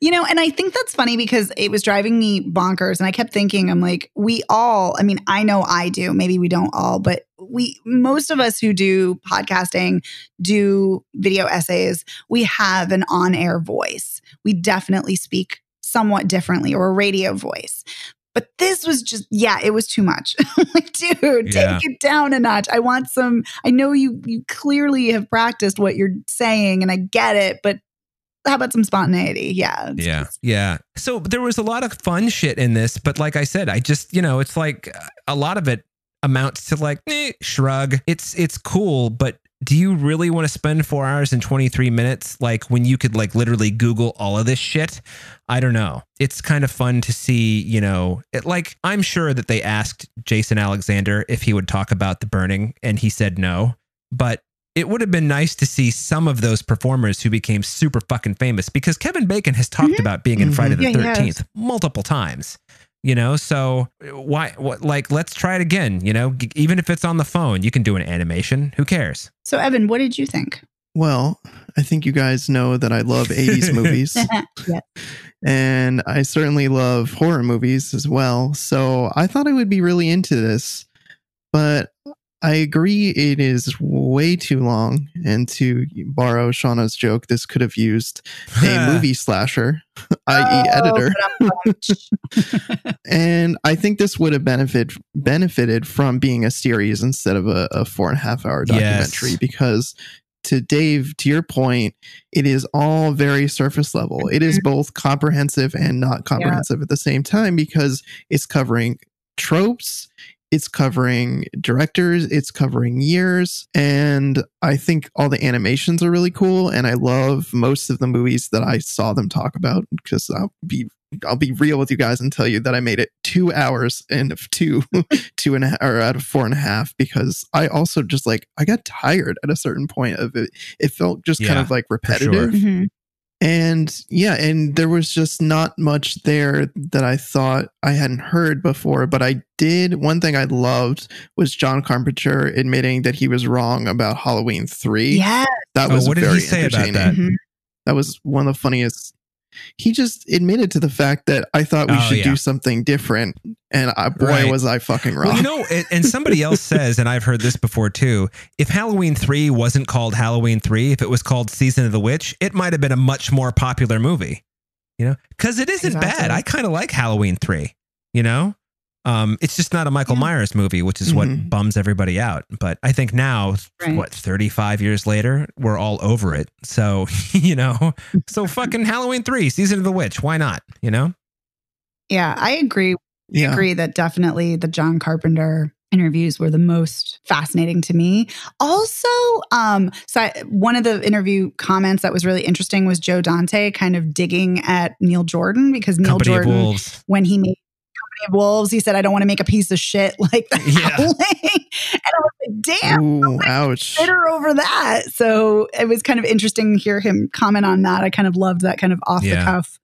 [SPEAKER 2] You know, and I think that's funny because it was driving me bonkers. And I kept thinking, I'm like, we all, I mean, I know I do, maybe we don't all, but we, most of us who do podcasting, do video essays, we have an on air voice. We definitely speak somewhat differently or a radio voice. But this was just, yeah, it was too much. Like, dude,
[SPEAKER 1] Yeah.
[SPEAKER 2] take it down a notch. I want some, I know you you clearly have practiced what you're saying and I get it, but how about some spontaneity? Yeah.
[SPEAKER 1] Yeah. Yeah. So there was a lot of fun shit in this, but like I said, I just, you know, it's like uh, a lot of it amounts to like eh, shrug. It's it's cool, but do you really want to spend four hours and 23 minutes like when you could like literally google all of this shit i don't know it's kind of fun to see you know it, like i'm sure that they asked jason alexander if he would talk about the burning and he said no but it would have been nice to see some of those performers who became super fucking famous because kevin bacon has talked
[SPEAKER 2] Mhm.
[SPEAKER 1] about being in friday the
[SPEAKER 2] Yeah,
[SPEAKER 1] 13th multiple times you know so why what like let's try it again you know G- even if it's on the phone you can do an animation who cares
[SPEAKER 2] So, Evan, what did you think?
[SPEAKER 3] Well, I think you guys know that I love 80s movies.
[SPEAKER 2] yeah.
[SPEAKER 3] and I certainly love horror movies as well. So I thought I would be really into this, but I agree it is way too long. And to borrow Shauna's joke, this could have used a movie slasher, i.e.,
[SPEAKER 2] Oh,
[SPEAKER 3] editor. And I think this would have benefit benefited from being a series instead of a, a four and a half hour documentary
[SPEAKER 1] Yes.
[SPEAKER 3] because to Dave, to your point, it is all very surface level. It is both comprehensive and not comprehensive at the same time because it's covering tropes, it's covering directors, it's covering years, and I think all the animations are really cool. And I love most of the movies that I saw them talk about because I'll be I'll be real with you guys and tell you that I made it two hours and of two, two and a half, or out of four and a half because I also just like I got tired at a certain point of it. It felt just kind of like
[SPEAKER 1] sure.
[SPEAKER 3] repetitive,
[SPEAKER 2] Mhm.
[SPEAKER 3] And yeah, and there was just not much there that I thought I hadn't heard before. But I did one thing I loved was John Carpenter admitting that he was wrong about Halloween three.
[SPEAKER 2] Yeah.
[SPEAKER 3] that
[SPEAKER 1] Oh,
[SPEAKER 3] was
[SPEAKER 1] what did he
[SPEAKER 3] very
[SPEAKER 1] say about
[SPEAKER 3] entertaining.
[SPEAKER 1] that?
[SPEAKER 2] Mhm.
[SPEAKER 3] That was one of the funniest. He just admitted to the fact that I thought we
[SPEAKER 1] Oh,
[SPEAKER 3] should
[SPEAKER 1] yeah.
[SPEAKER 3] do something different, and I, boy,
[SPEAKER 1] Right.
[SPEAKER 3] was I fucking wrong.
[SPEAKER 1] Well, you know, and, and somebody else says, and I've heard this before too. If Halloween three wasn't called Halloween three, if it was called Season of the Witch, it might have been a much more popular movie. You know, because it isn't
[SPEAKER 2] Exactly.
[SPEAKER 1] bad. I kind of like Halloween three. You know, um, it's just not a Michael
[SPEAKER 2] Yeah.
[SPEAKER 1] Myers movie, which is what
[SPEAKER 3] Mhm.
[SPEAKER 1] bums everybody out. But I think now,
[SPEAKER 2] Right.
[SPEAKER 1] what thirty five years later, we're all over it. So you know, so fucking Halloween three, Season of the Witch. Why not? You know.
[SPEAKER 2] Yeah, I agree.
[SPEAKER 3] yeah,
[SPEAKER 2] agree that definitely the John Carpenter interviews were the most fascinating to me. Also, um, so I, one of the interview comments that was really interesting was Joe Dante kind of digging at Neil Jordan because Neil
[SPEAKER 1] Company
[SPEAKER 2] Jordan, when he made Company of Wolves, he said, "I don't want to make a piece of shit like that."
[SPEAKER 1] Yeah.
[SPEAKER 2] and I was like, "Damn."
[SPEAKER 3] Ooh, ouch.
[SPEAKER 2] Bitter over that. So it was kind of interesting to hear him comment on that. I kind of loved that kind of off the cuff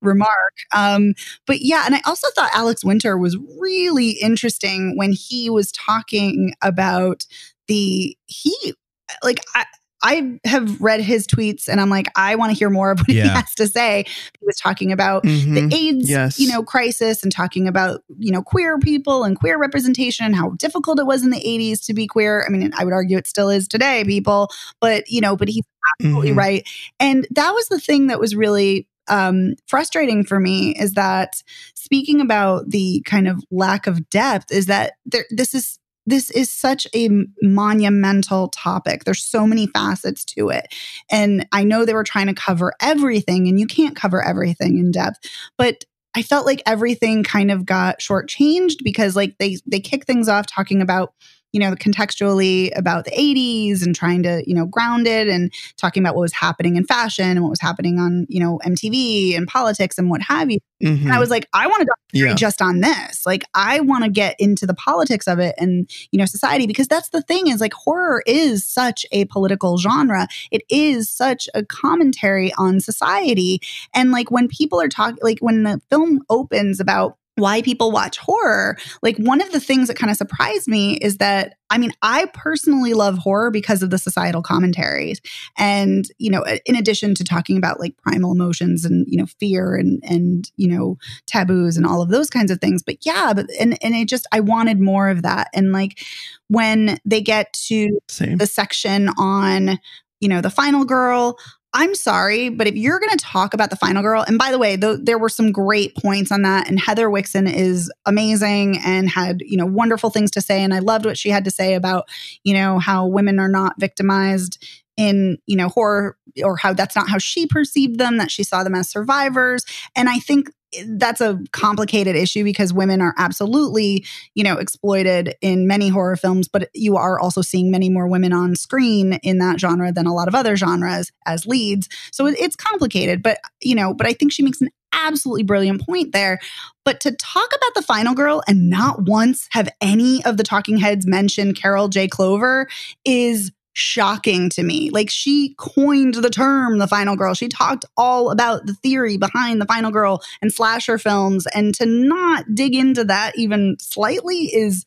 [SPEAKER 2] remark. Um, but yeah, and I also thought Alex Winter was really interesting when he was talking about the he like I I have read his tweets and I'm like, I want to hear more of what he has to say. He was talking about
[SPEAKER 3] Mhm.
[SPEAKER 2] the AIDS,
[SPEAKER 3] Yes.
[SPEAKER 2] you know, crisis and talking about, you know, queer people and queer representation and how difficult it was in the 80s to be queer. I mean, I would argue it still is today, people, but, you know, but he's absolutely
[SPEAKER 3] Mhm.
[SPEAKER 2] right. And that was the thing that was really um, frustrating for me is that speaking about the kind of lack of depth is that there, this is this is such a monumental topic. There's so many facets to it. And I know they were trying to cover everything, and you can't cover everything in depth, but I felt like everything kind of got shortchanged because like they they kick things off talking about you know contextually about the 80s and trying to you know ground it and talking about what was happening in fashion and what was happening on you know MTV and politics and what have you.
[SPEAKER 3] Mhm.
[SPEAKER 2] And I was like, I want to documentary
[SPEAKER 3] yeah.
[SPEAKER 2] just on this. Like, I want to get into the politics of it and, you know, society, because that's the thing is like horror is such a political genre. It is such a commentary on society. And like when people are talking, like when the film opens about why people watch horror, like one of the things that kind of surprised me is that, I mean, I personally love horror because of the societal commentaries. And, you know, in addition to talking about like primal emotions and, you know, fear and, and, you know, taboos and all of those kinds of things. But yeah, but, and, and it just, I wanted more of that. And like when they get to
[SPEAKER 3] Same.
[SPEAKER 2] the section on, you know, the final girl. I'm sorry, but if you're going to talk about the final girl, and by the way, th- there were some great points on that, and Heather Wixson is amazing and had you know wonderful things to say, and I loved what she had to say about you know how women are not victimized in you know horror or how that's not how she perceived them that she saw them as survivors. And i think that's a complicated issue because women are absolutely you know exploited in many horror films but you are also seeing many more women on screen in that genre than a lot of other genres as leads. So it's complicated but you know but i think she makes an absolutely brilliant point there. But to talk about the final girl and not once have any of the talking heads mentioned carol j. Clover is shocking to me. Like she coined the term the final girl. She talked all about the theory behind the final girl and slasher films. And to not dig into that even slightly is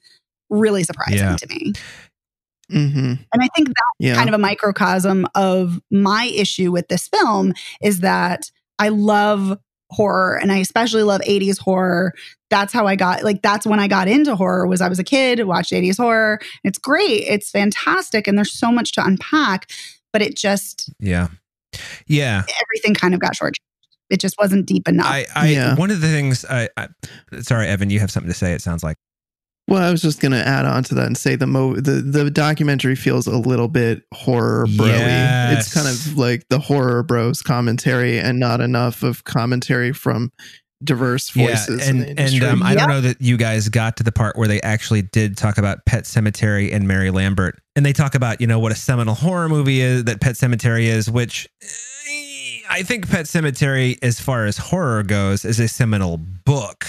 [SPEAKER 2] really surprising
[SPEAKER 1] Yeah.
[SPEAKER 2] to me.
[SPEAKER 3] hmm
[SPEAKER 2] And I think that's
[SPEAKER 3] Yeah.
[SPEAKER 2] kind of a microcosm of my issue with this film is that I love horror and I especially love 80s horror. That's how I got like that's when I got into horror was I was a kid, watched 80s horror. It's great. It's fantastic and there's so much to unpack, but it just
[SPEAKER 1] Yeah. Yeah.
[SPEAKER 2] everything kind of got short. It just wasn't deep enough.
[SPEAKER 1] I, I
[SPEAKER 3] Yeah.
[SPEAKER 1] one of the things I, I sorry, Evan, you have something to say, it sounds like.
[SPEAKER 3] Well, I was just going to add on to that and say the mo the, the documentary feels a little bit horror broy.
[SPEAKER 1] Yes.
[SPEAKER 3] It's kind of like the horror bros commentary and not enough of commentary from diverse voices.
[SPEAKER 1] Yeah, and
[SPEAKER 3] in the
[SPEAKER 1] and um, I
[SPEAKER 2] Yeah.
[SPEAKER 1] don't know that you guys got to the part where they actually did talk about Pet Sematary and Mary Lambert, and they talk about you know what a seminal horror movie is that Pet Sematary is, which eh, I think Pet Sematary, as far as horror goes, is a seminal book.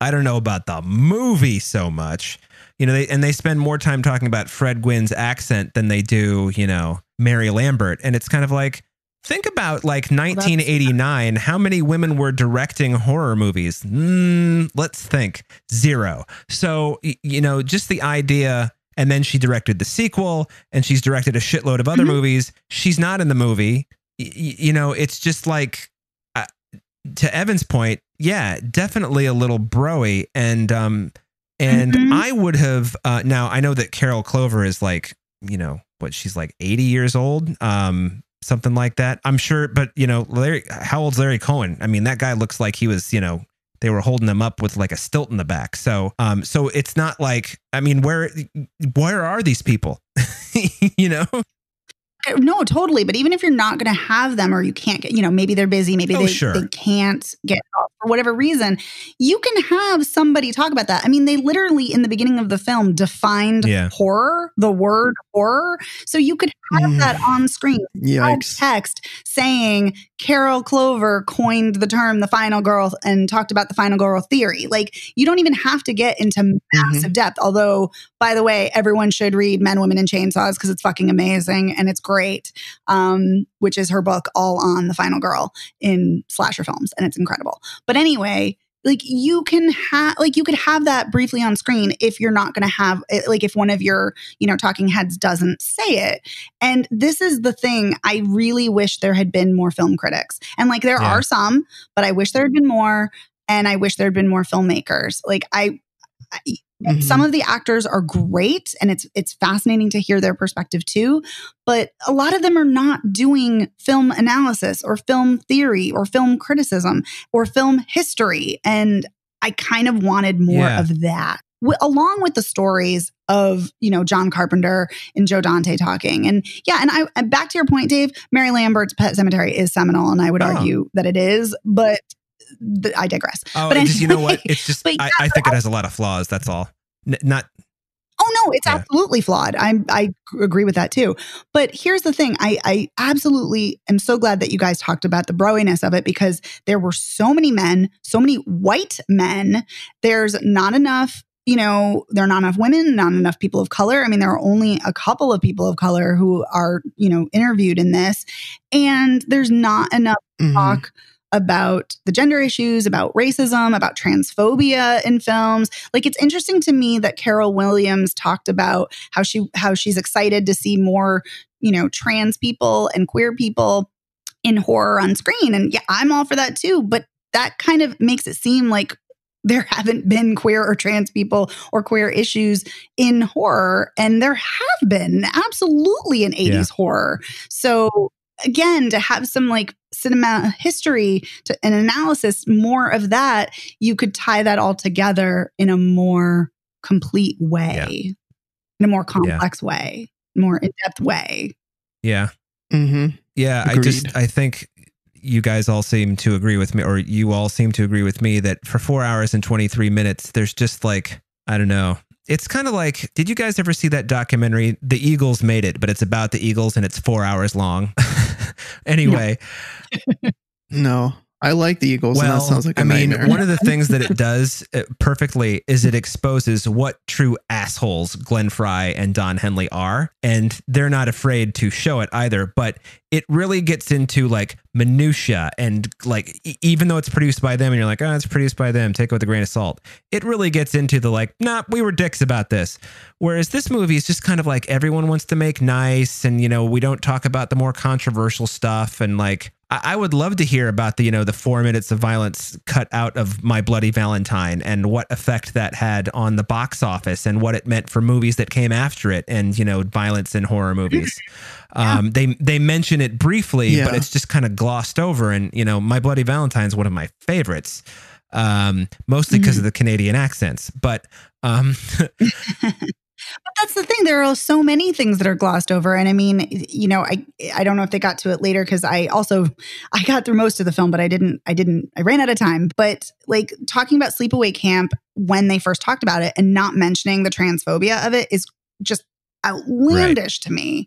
[SPEAKER 1] I don't know about the movie so much. You know, they, and they spend more time talking about Fred Gwynne's accent than they do, you know, Mary Lambert. And it's kind of like, think about like 1989. How many women were directing horror movies? Mm, let's think zero. So, you know, just the idea. And then she directed the sequel and she's directed a shitload of other
[SPEAKER 2] Mhm.
[SPEAKER 1] movies. She's not in the movie. Y- you know, it's just like, uh, to Evan's point, yeah, definitely a little broy. And, um, and
[SPEAKER 2] Mhm.
[SPEAKER 1] I would have, uh, now I know that Carol Clover is like, you know, what she's like 80 years old, um, something like that. I'm sure, but you know, Larry, how old's Larry Cohen? I mean, that guy looks like he was, you know, they were holding him up with like a stilt in the back. So, um, so it's not like, I mean, where, where are these people? you know?
[SPEAKER 2] No, totally. But even if you're not going to have them or you can't get, you know, maybe they're busy, maybe
[SPEAKER 1] Oh,
[SPEAKER 2] they,
[SPEAKER 1] sure.
[SPEAKER 2] they can't get off for whatever reason, you can have somebody talk about that. I mean, they literally in the beginning of the film defined
[SPEAKER 1] Yeah.
[SPEAKER 2] horror, the word horror. So you could have that on screen.
[SPEAKER 3] Yikes.
[SPEAKER 2] text saying Carol Clover coined the term the final girl and talked about the final girl theory. Like you don't even have to get into massive depth. Although, by the way, everyone should read Men, Women, and Chainsaws because it's fucking amazing and it's great. Um, which is her book all on the final girl in slasher films, and it's incredible. But anyway, like you can have like you could have that briefly on screen if you're not going to have it, like if one of your you know talking heads doesn't say it. And this is the thing i really wish there had been more film critics. And like there
[SPEAKER 1] Yeah.
[SPEAKER 2] are some but i wish there had been more and i wish there had been more filmmakers. Like i, I
[SPEAKER 3] Mhm.
[SPEAKER 2] some of the actors are great and it's it's fascinating to hear their perspective too but a lot of them are not doing film analysis or film theory or film criticism or film history and i kind of wanted more
[SPEAKER 1] Yeah.
[SPEAKER 2] of that w- along with the stories of you know john carpenter and joe dante talking and yeah and i and back to your point dave mary lambert's pet sematary is seminal and i would
[SPEAKER 1] Oh.
[SPEAKER 2] argue that it is but i digress
[SPEAKER 1] Oh,
[SPEAKER 2] But
[SPEAKER 1] just, you know what? It's just,
[SPEAKER 2] but
[SPEAKER 1] I, I think it has a lot of flaws. That's all. N- not,
[SPEAKER 2] Oh no, it's
[SPEAKER 1] Yeah.
[SPEAKER 2] absolutely flawed. I I agree with that too. But here's the thing: I I absolutely am so glad that you guys talked about the broiness of it because there were so many men, so many white men. There's not enough. You know, there are not enough women, not enough people of color. I mean, there are only a couple of people of color who are, you know, interviewed in this. And there's not enough
[SPEAKER 3] Mhm.
[SPEAKER 2] talk about the gender issues, about racism, about transphobia in films. Like it's interesting to me that Carol Williams talked about how she how she's excited to see more, you know, trans people and queer people in horror on screen. And yeah, I'm all for that too, but that kind of makes it seem like there haven't been queer or trans people or queer issues in horror and there have been absolutely in 80s
[SPEAKER 1] Yeah.
[SPEAKER 2] horror. So again to have some like cinema history to an analysis more of that you could tie that all together in a more complete way
[SPEAKER 1] Yeah.
[SPEAKER 2] in a more complex way more in-depth way
[SPEAKER 1] yeah.
[SPEAKER 3] Mm-hmm.
[SPEAKER 1] Yeah, I just I think you guys all seem to agree with me, or you all seem to agree with me that for four hours and twenty three minutes, there's just like I don't know. It's kind of like, did you guys ever see that documentary? The Eagles made it, but it's about the Eagles and it's four hours long. anyway,
[SPEAKER 3] No, I like the Eagles, and that sounds like a
[SPEAKER 1] I mean,
[SPEAKER 3] nightmare.
[SPEAKER 1] one of the things that it does perfectly is it exposes what true assholes Glenn Frey and Don Henley are, and they're not afraid to show it either. But it really gets into like minutia and like even though it's produced by them, and you're like, oh, it's produced by them, take it with a grain of salt. It really gets into the like, nah, we were dicks about this. Whereas this movie is just kind of like everyone wants to make nice, and you know, we don't talk about the more controversial stuff, and like. I would love to hear about the, you know, the four minutes of violence cut out of My Bloody Valentine and what effect that had on the box office and what it meant for movies that came after it and, you know, violence in horror movies. Um, they they mention it briefly,
[SPEAKER 3] Yeah.
[SPEAKER 1] but it's just kind of glossed over. And, you know, My Bloody Valentine is one of my favorites. Um, mostly because of the Canadian accents. But um
[SPEAKER 2] But that's the thing. There are so many things that are glossed over. And I mean, you know, I I don't know if they got to it later because I also I got through most of the film, but I didn't I didn't I ran out of time. But like talking about sleepaway camp when they first talked about it and not mentioning the transphobia of it is just outlandish to me.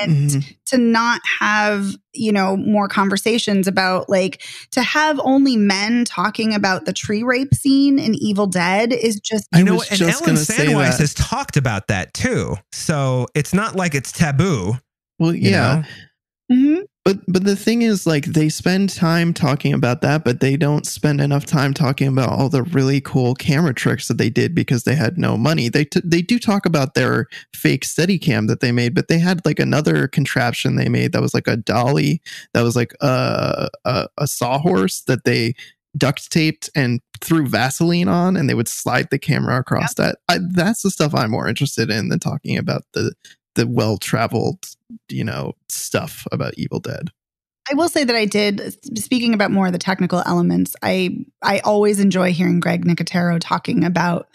[SPEAKER 2] And
[SPEAKER 3] Mhm.
[SPEAKER 2] to not have, you know, more conversations about like to have only men talking about the tree rape scene in Evil Dead is just
[SPEAKER 3] I
[SPEAKER 1] you know, and
[SPEAKER 3] just
[SPEAKER 1] Ellen Sandweiss has talked about that too. So it's not like it's taboo.
[SPEAKER 3] Well,
[SPEAKER 1] you
[SPEAKER 3] yeah,
[SPEAKER 1] know?
[SPEAKER 2] Mhm.
[SPEAKER 3] But but the thing is, like, they spend time talking about that, but they don't spend enough time talking about all the really cool camera tricks that they did because they had no money. They t- they do talk about their fake Steadicam that they made, but they had like another contraption they made that was like a dolly that was like a a, a sawhorse that they duct taped and threw Vaseline on, and they would slide the camera across that. I, that's the stuff I'm more interested in than talking about the the well traveled, you know, stuff about Evil Dead.
[SPEAKER 2] I will say that I did. Speaking about more of the technical elements, I I always enjoy hearing Greg Nicotero talking about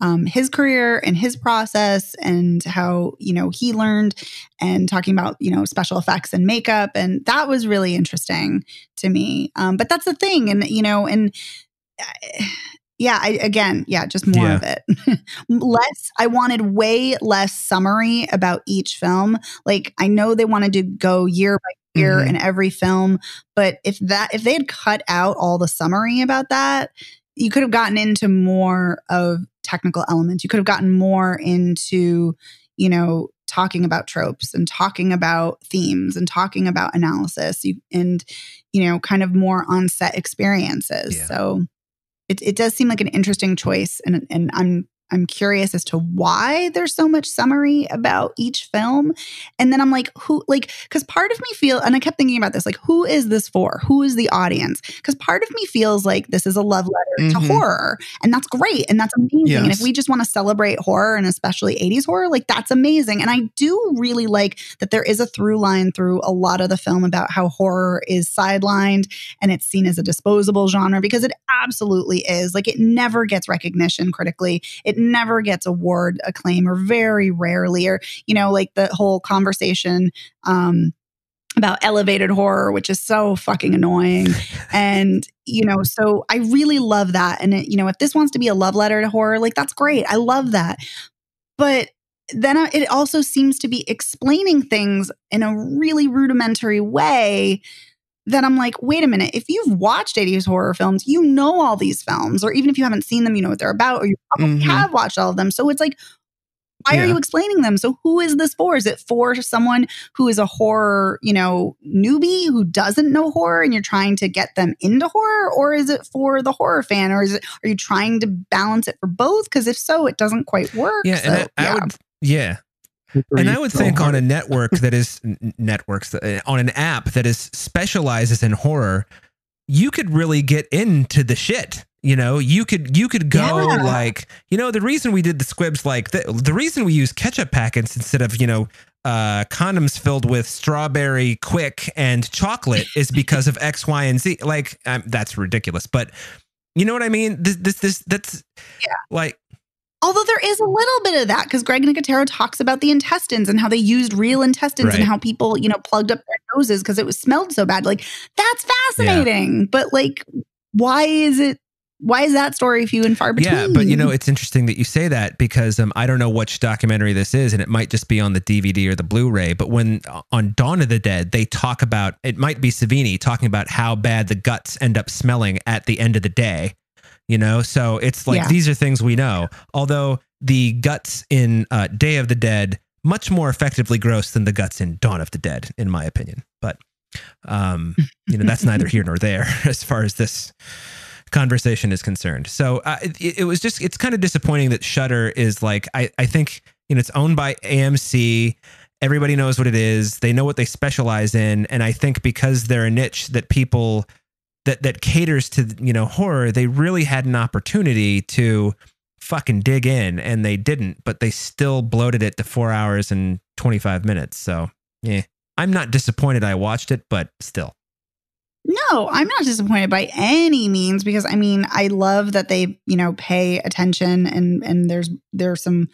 [SPEAKER 2] um, his career and his process and how you know he learned and talking about you know special effects and makeup and that was really interesting to me. Um, but that's the thing, and you know, and uh, yeah, I, again, yeah, just more
[SPEAKER 1] Yeah.
[SPEAKER 2] of it. less. I wanted way less summary about each film. Like I know they wanted to go year by year
[SPEAKER 3] Mhm.
[SPEAKER 2] in every film, but if that if they had cut out all the summary about that, you could have gotten into more of technical elements. You could have gotten more into, you know, talking about tropes and talking about themes and talking about analysis you, and you know, kind of more on set experiences.
[SPEAKER 1] Yeah.
[SPEAKER 2] So it, it does seem like an interesting choice and and I'm I'm curious as to why there's so much summary about each film. And then I'm like, who, like, because part of me feel, and I kept thinking about this, like, who is this for? Who is the audience? Because part of me feels like this is a love letter to
[SPEAKER 3] Mhm.
[SPEAKER 2] horror. And that's great. And that's amazing. And if we just want to celebrate horror and especially 80s horror, like, that's amazing. And I do really like that there is a through line through a lot of the film about how horror is sidelined and it's seen as a disposable genre because it absolutely is. Like, it never gets recognition critically. It never gets award acclaim or very rarely or you know like the whole conversation um about elevated horror which is so fucking annoying. And you know so i really love that. And it, you know if this wants to be a love letter to horror like that's great. I love that. But then it also seems to be explaining things in a really rudimentary way that I'm like, wait a minute, if you've watched 80s horror films, you know all these films, or even if you haven't seen them, you know what they're about, or you probably
[SPEAKER 3] Mhm.
[SPEAKER 2] have watched all of them. So it's like, why are you explaining them? So who is this for? Is it for someone who is a horror, you know, newbie who doesn't know horror and you're trying to get them into horror? Or is it for the horror fan? Or is it are you trying to balance it for both? Because if so, it doesn't quite work.
[SPEAKER 1] Yeah,
[SPEAKER 2] So,
[SPEAKER 1] and I, I would yeah. And I would think on a network that is networks uh, on an app that is specializes in horror, you could really get into the shit. You know, you could you could go
[SPEAKER 2] Yeah.
[SPEAKER 1] like, you know, the reason we did the squibs like the, the reason we use ketchup packets instead of, you know, uh, condoms filled with strawberry Quik and chocolate is because of X, Y, and Z. Like, um, that's ridiculous. But you know what I mean? This, this, this, that's
[SPEAKER 2] Yeah.
[SPEAKER 1] like,
[SPEAKER 2] Although there is a little bit of that because Greg Nicotero talks about the intestines and how they used real intestines
[SPEAKER 1] Right.
[SPEAKER 2] and how people, you know, plugged up their noses because it was smelled so bad. Like that's fascinating. But like, why is it? Why is that story few and far between?
[SPEAKER 1] Yeah, but you know, it's interesting that you say that because um, I don't know which documentary this is, and it might just be on the DVD or the Blu-ray. But when uh, on Dawn of the Dead, they talk about it might be Savini talking about how bad the guts end up smelling at the end of the day. You know, so it's like
[SPEAKER 2] Yeah.
[SPEAKER 1] these are things we know. Although the guts in uh, Day of the Dead much more effectively gross than the guts in Dawn of the Dead, in my opinion. But um, you know, that's neither here nor there as far as this conversation is concerned. So uh, it, it was just it's kind of disappointing that Shudder is like I I think you know it's owned by AMC. Everybody knows what it is. They know what they specialize in, and I think because they're a niche that people that that caters to you know horror, they really had an opportunity to fucking dig in, and they didn't. But they still bloated it to four hours and twenty five minutes. So yeah, I'm not disappointed. I watched it, but still.
[SPEAKER 2] No, I'm not disappointed by any means because I mean, I love that they, you know, pay attention and and there's there's some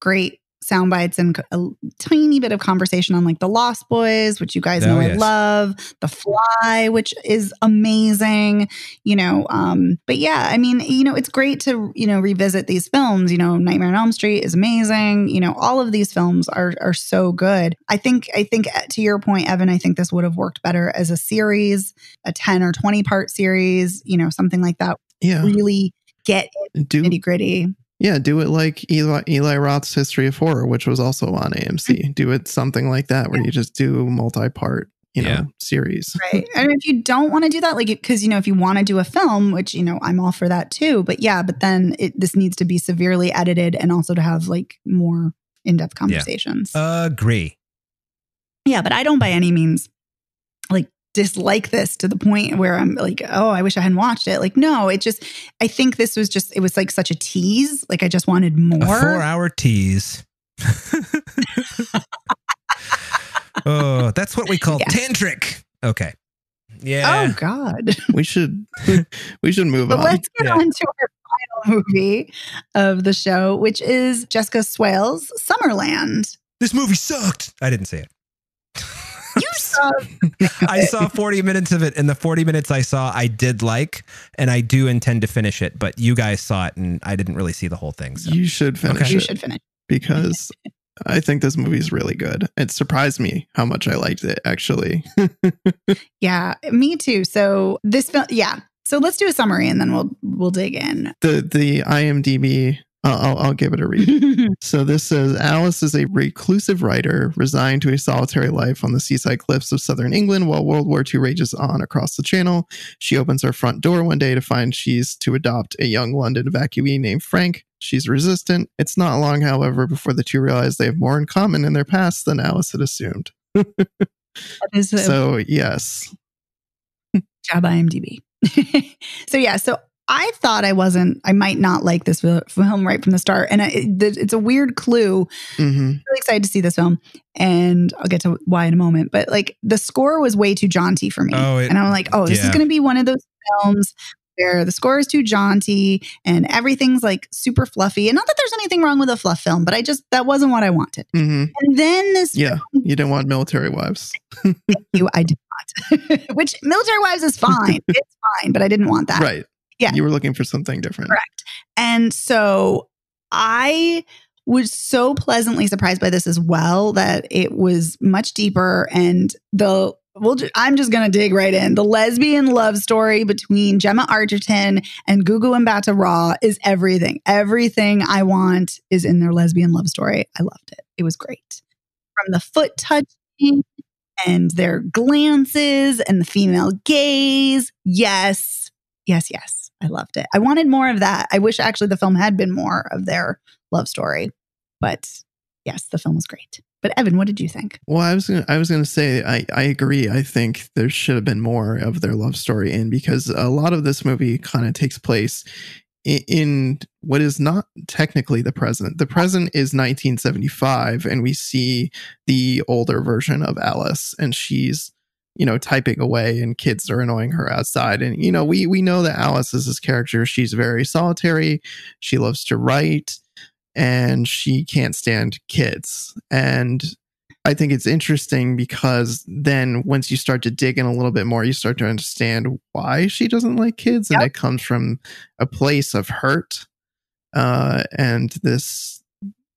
[SPEAKER 2] great sound bites and a tiny bit of conversation on like the Lost Boys, which you guys
[SPEAKER 1] Oh,
[SPEAKER 2] know I love, The Fly, which is amazing, you know. Um, but yeah, I mean, you know, it's great to you know revisit these films. You know, Nightmare on Elm Street is amazing. You know, all of these films are are so good. I think I think uh, to your point, Evan, I think this would have worked better as a series, a ten or twenty part series. You know, something like that.
[SPEAKER 3] Yeah.
[SPEAKER 2] Really get
[SPEAKER 3] Do
[SPEAKER 2] nitty gritty.
[SPEAKER 3] Yeah, do it like Eli, Eli Roth's History of Horror, which was also on AMC. Mm-hmm. Do it something like that where you just do multi-part, you know,
[SPEAKER 1] Yeah.
[SPEAKER 3] series.
[SPEAKER 2] Right. And if you don't want to do that, like, because, you know, if you want to do a film, which, you know, I'm all for that too. But yeah, but then it, this needs to be severely edited and also to have like more in depth conversations.
[SPEAKER 1] Agree.
[SPEAKER 2] yeah. But I don't by any means like dislike this to the point where I'm like, oh, I wish I hadn't watched it. Like, no, it just, I think this was just, it was like such a tease. Like, I just wanted
[SPEAKER 1] A
[SPEAKER 2] more.
[SPEAKER 1] four hour tease. oh, that's what we call
[SPEAKER 2] Yeah.
[SPEAKER 1] tantric. Okay. Yeah.
[SPEAKER 2] Oh, God.
[SPEAKER 3] We should we should move
[SPEAKER 2] But
[SPEAKER 3] on.
[SPEAKER 2] let's get
[SPEAKER 1] Yeah.
[SPEAKER 2] on to our final movie of the show, which is Jessica Swale's Summerland.
[SPEAKER 1] This movie sucked. I didn't say it.
[SPEAKER 2] You saw
[SPEAKER 1] I saw 40 minutes of it, and the 40 minutes I saw, I did like, and I do intend to finish it. But you guys saw it, and I didn't really see the whole thing. So.
[SPEAKER 3] You should finish
[SPEAKER 1] Okay.
[SPEAKER 2] you should finish.
[SPEAKER 3] because I think this movie is really good. It surprised me how much I liked it actually.
[SPEAKER 2] Yeah, me too. So this film, yeah. So let's do a summary and then we'll we'll dig in.
[SPEAKER 3] the the IMDb I'll, I'll, give it a read. So this says Alice is a reclusive writer resigned to a solitary life on the seaside cliffs of southern England while World War II rages on across the channel. She opens her front door one day to find she's to adopt a young London evacuee named Frank. She's resistant. It's not long, however, before the two realize they have more in common in their past than Alice had assumed.
[SPEAKER 2] that is a
[SPEAKER 3] So yes,
[SPEAKER 2] job IMDb. so yeah, so I thought I wasn't, I might not like this film right from the start, and I, it, it's a weird clue.
[SPEAKER 3] hmm
[SPEAKER 2] really excited to see this film, and I'll get to why in a moment. But like the score was way too jaunty for me,
[SPEAKER 1] Oh, it-
[SPEAKER 2] and I'm like, oh, this is going to be one of those films where the score is too jaunty and everything's like super fluffy. And not that there's anything wrong with a fluff film, but I just that wasn't what I wanted.
[SPEAKER 3] hmm
[SPEAKER 2] And then this
[SPEAKER 3] Yeah, you didn't want military wives.
[SPEAKER 2] you, I did not. Which military wives is fine, it's fine, but I didn't want that.
[SPEAKER 3] Right.
[SPEAKER 2] Yeah.
[SPEAKER 3] You were looking for something different.
[SPEAKER 2] Correct. And so I was so pleasantly surprised by this as well that it was much deeper and the well I'm just going to dig right in. The lesbian love story between Gemma Arterton and Gugu Mbatha-Raw is everything. Everything I want is in their lesbian love story. I loved it. It was great. From the foot touching and their glances and the female gaze. Yes. Yes, yes. I loved it. I wanted more of that. I wish actually the film had been more of their love story. But yes, the film was great. But Evan, what did you think?
[SPEAKER 3] Well, I was gonna, I was going to say I, I agree. I think there should have been more of their love story in because a lot of this movie kind of takes place in, in what is not technically the present. The present is 1975, and we see the older version of Alice, and she's you know, typing away and kids are annoying her outside. And, you know, we, we know that Alice is this character. She's very solitary. She loves to write and she can't stand kids. And I think it's interesting because then once you start to dig in a little bit more, you start to understand why she doesn't like kids. And it comes from a place of hurt uh, and this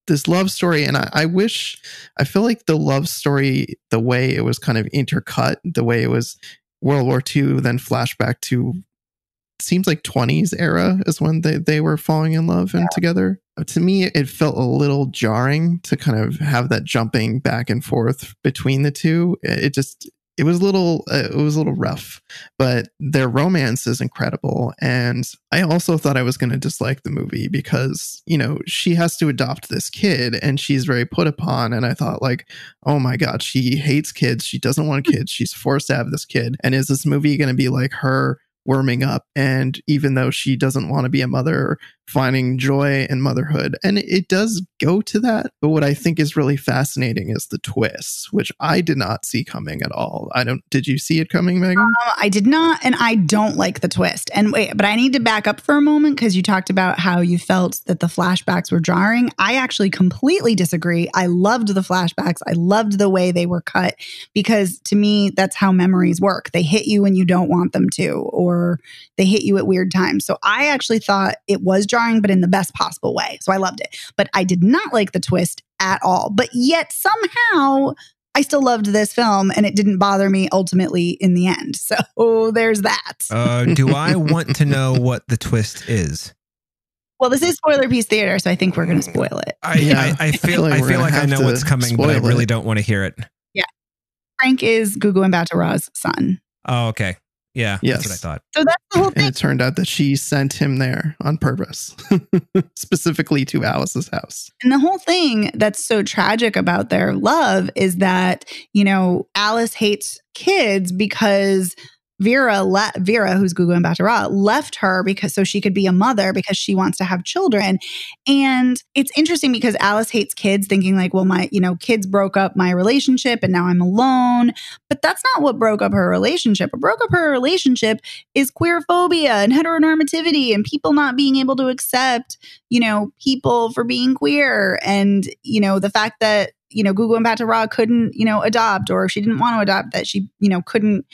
[SPEAKER 3] this love story and I, I wish i feel like the love story the way it was kind of intercut the way it was world war ii then flashback to seems like 20s era is when they, they were falling in love and together. Uh, to me it felt a little jarring to kind of have that jumping back and forth between the two. It just it was a little uh, it was a little rough but their romance is incredible and i also thought i was going to dislike the movie because you know she has to adopt this kid and she's very put upon and i thought like oh my god she hates kids. She doesn't want kids. She's forced to have this kid. And is this movie going to be like her warming up and even though she doesn't want to be a mother finding joy in motherhood and it does go to that but what i think is really fascinating is the twists which i did not see coming at all i don't did you see it coming megan
[SPEAKER 2] Um, I did not, and I don't like the twist. And wait, but I need to back up for a moment because you talked about how you felt that the flashbacks were jarring. I actually completely disagree. I loved the flashbacks. I loved the way they were cut because to me, that's how memories work. They hit you when you don't want them to, or they hit you at weird times. So I actually thought it was jarring, but in the best possible way. So I loved it. But I did not like the twist at all. But yet somehow I still loved this film and it didn't bother me ultimately in the end. So there's that.
[SPEAKER 1] Uh, do I want to know what the twist is?
[SPEAKER 2] well, this is Spoilerpiece Theatre, so I think we're going to spoil it.
[SPEAKER 1] I,
[SPEAKER 3] Yeah,
[SPEAKER 1] I, I feel
[SPEAKER 3] like
[SPEAKER 1] I feel like I know what's coming, but I really
[SPEAKER 3] it.
[SPEAKER 1] don't want to hear it. Yeah.
[SPEAKER 2] Frank is Gugu Mbatha-Raw's son.
[SPEAKER 1] Oh, okay. Yeah, that's what I thought.
[SPEAKER 2] So that's the whole
[SPEAKER 3] and
[SPEAKER 2] thing.
[SPEAKER 3] it turned out that she sent him there on purpose specifically to alice's house
[SPEAKER 2] And the whole thing that's so tragic about their love is that, you know, Alice hates kids because Vera, le- Vera, who's Gugu Mbatha-Raw, left her because so she could be a mother because she wants to have children. And it's interesting because Alice hates kids, thinking like, well, my, you know, kids broke up my relationship and now I'm alone. But that's not what broke up her relationship. What broke up her relationship is queer phobia and heteronormativity and people not being able to accept you know, people for being queer and, you know, the fact that, you know, Gugu Mbatha-Raw couldn't, you know, adopt or if she didn't want to adopt that she, you know, couldn't,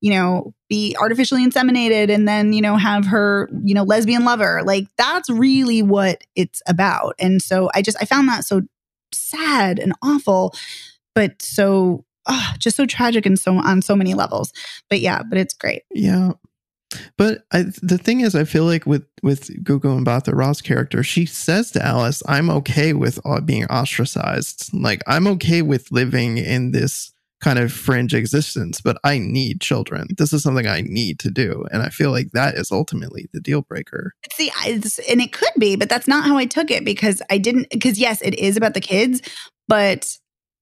[SPEAKER 2] you know, be artificially inseminated and then, you know, have her, you know, lesbian lover. Like that's really what it's about. And so I just I found that so sad and awful, but so ah, just so tragic and so on so many levels. But yeah, but it's great.
[SPEAKER 3] yeah but I, the thing is i feel like with with Gugu Mbatha-Raw's character she says to alice i'm okay with uh, being ostracized like i'm okay with living in this kind of fringe existence but i need children this is something i need to do and i feel like that is ultimately the deal breaker
[SPEAKER 2] See, and it could be, but that's not how I took it because I didn't. Because yes, it is about the kids, but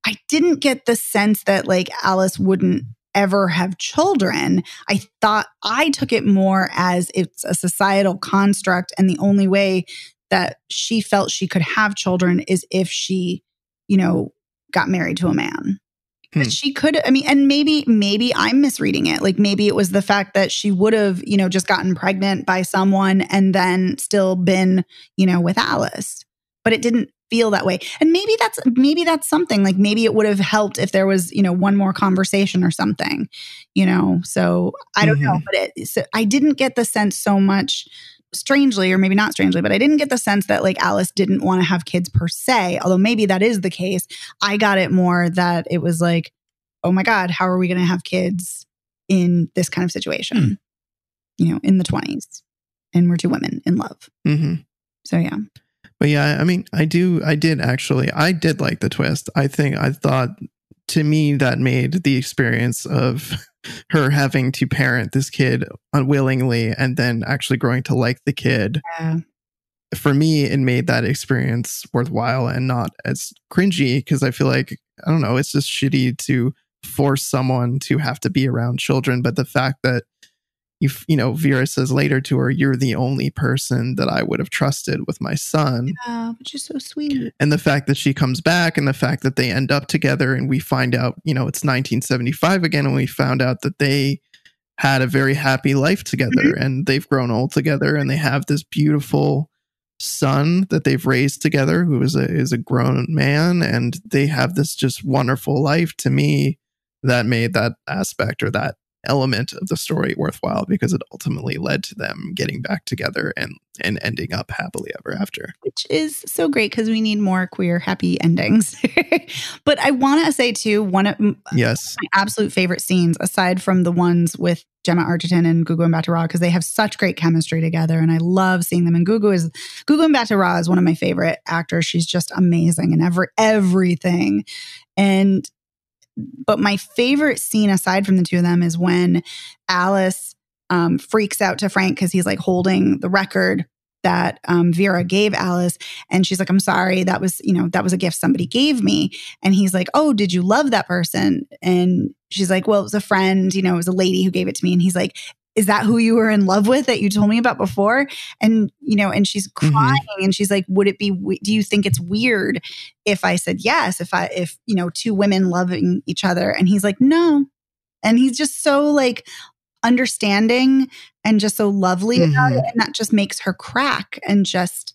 [SPEAKER 2] I didn't get the sense that like Alice wouldn't ever have children. I thought I took it more as it's a societal construct, and the only way that she felt she could have children is if she, you know, got married to a man.
[SPEAKER 3] Hmm.
[SPEAKER 2] But she could, I mean, and maybe, maybe I'm misreading it. Like maybe it was the fact that she would have, you know, just gotten pregnant by someone and then still been, you know, with Alice. But it didn't feel that way. And maybe that's, maybe that's something like maybe it would have helped if there was, you know, one more conversation or something, you know? So I don't know. But it, so I didn't get the sense so much strangely, or maybe not strangely, but I didn't get the sense that like Alice didn't want to have kids per se, although maybe that is the case. I got it more that it was like, oh my God, how are we going to have kids in this kind of situation? You know, in the 20s. And we're two women in love.
[SPEAKER 3] hmm
[SPEAKER 2] So yeah.
[SPEAKER 3] But yeah, I mean, I do, I did actually, I did like the twist. I think I thought to me that made the experience of her having to parent this kid unwillingly and then actually growing to like the kid.
[SPEAKER 2] Yeah.
[SPEAKER 3] For me, it made that experience worthwhile and not as cringy because I feel like, I don't know, it's just shitty to force someone to have to be around children. But the fact that you, you know, Vera says later to her, "You're the only person that I would have trusted with my son."
[SPEAKER 2] Yeah, which is so sweet.
[SPEAKER 3] and the fact that she comes back and the fact that they end up together and we find out you know it's 1975 again and we found out that they had a very happy life together mm-hmm. and they've grown old together and they have this beautiful son that they've raised together who is a is a grown man and they have this just wonderful life to me that made that aspect or that element of the story worthwhile because it ultimately led to them getting back together and and ending up happily ever after
[SPEAKER 2] which is so great because we need more queer happy endings. but I want to say too, one of
[SPEAKER 3] yes
[SPEAKER 2] my absolute favorite scenes, aside from the ones with Gemma Arterton and Gugu Mbatha-Raw, because they have such great chemistry together, and I love seeing them. And Gugu is Gugu Mbatha-Raw is one of my favorite actors. She's just amazing in every everything, and but my favorite scene aside from the two of them is when Alice um, freaks out to Frank because he's like holding the record that um, Vera gave Alice. And she's like, I'm sorry, that was, you know, that was a gift somebody gave me. And he's like, Oh, did you love that person? And she's like, Well, it was a friend, you know, it was a lady who gave it to me. And he's like, is that who you were in love with that you told me about before? And, you know, and she's crying and she's like, would it be, do you think it's weird if I said yes? If I, if, you know, two women loving each other? And he's like, no. And he's just so like understanding and just so lovely about
[SPEAKER 3] Mhm.
[SPEAKER 2] it. And that just makes her crack and just,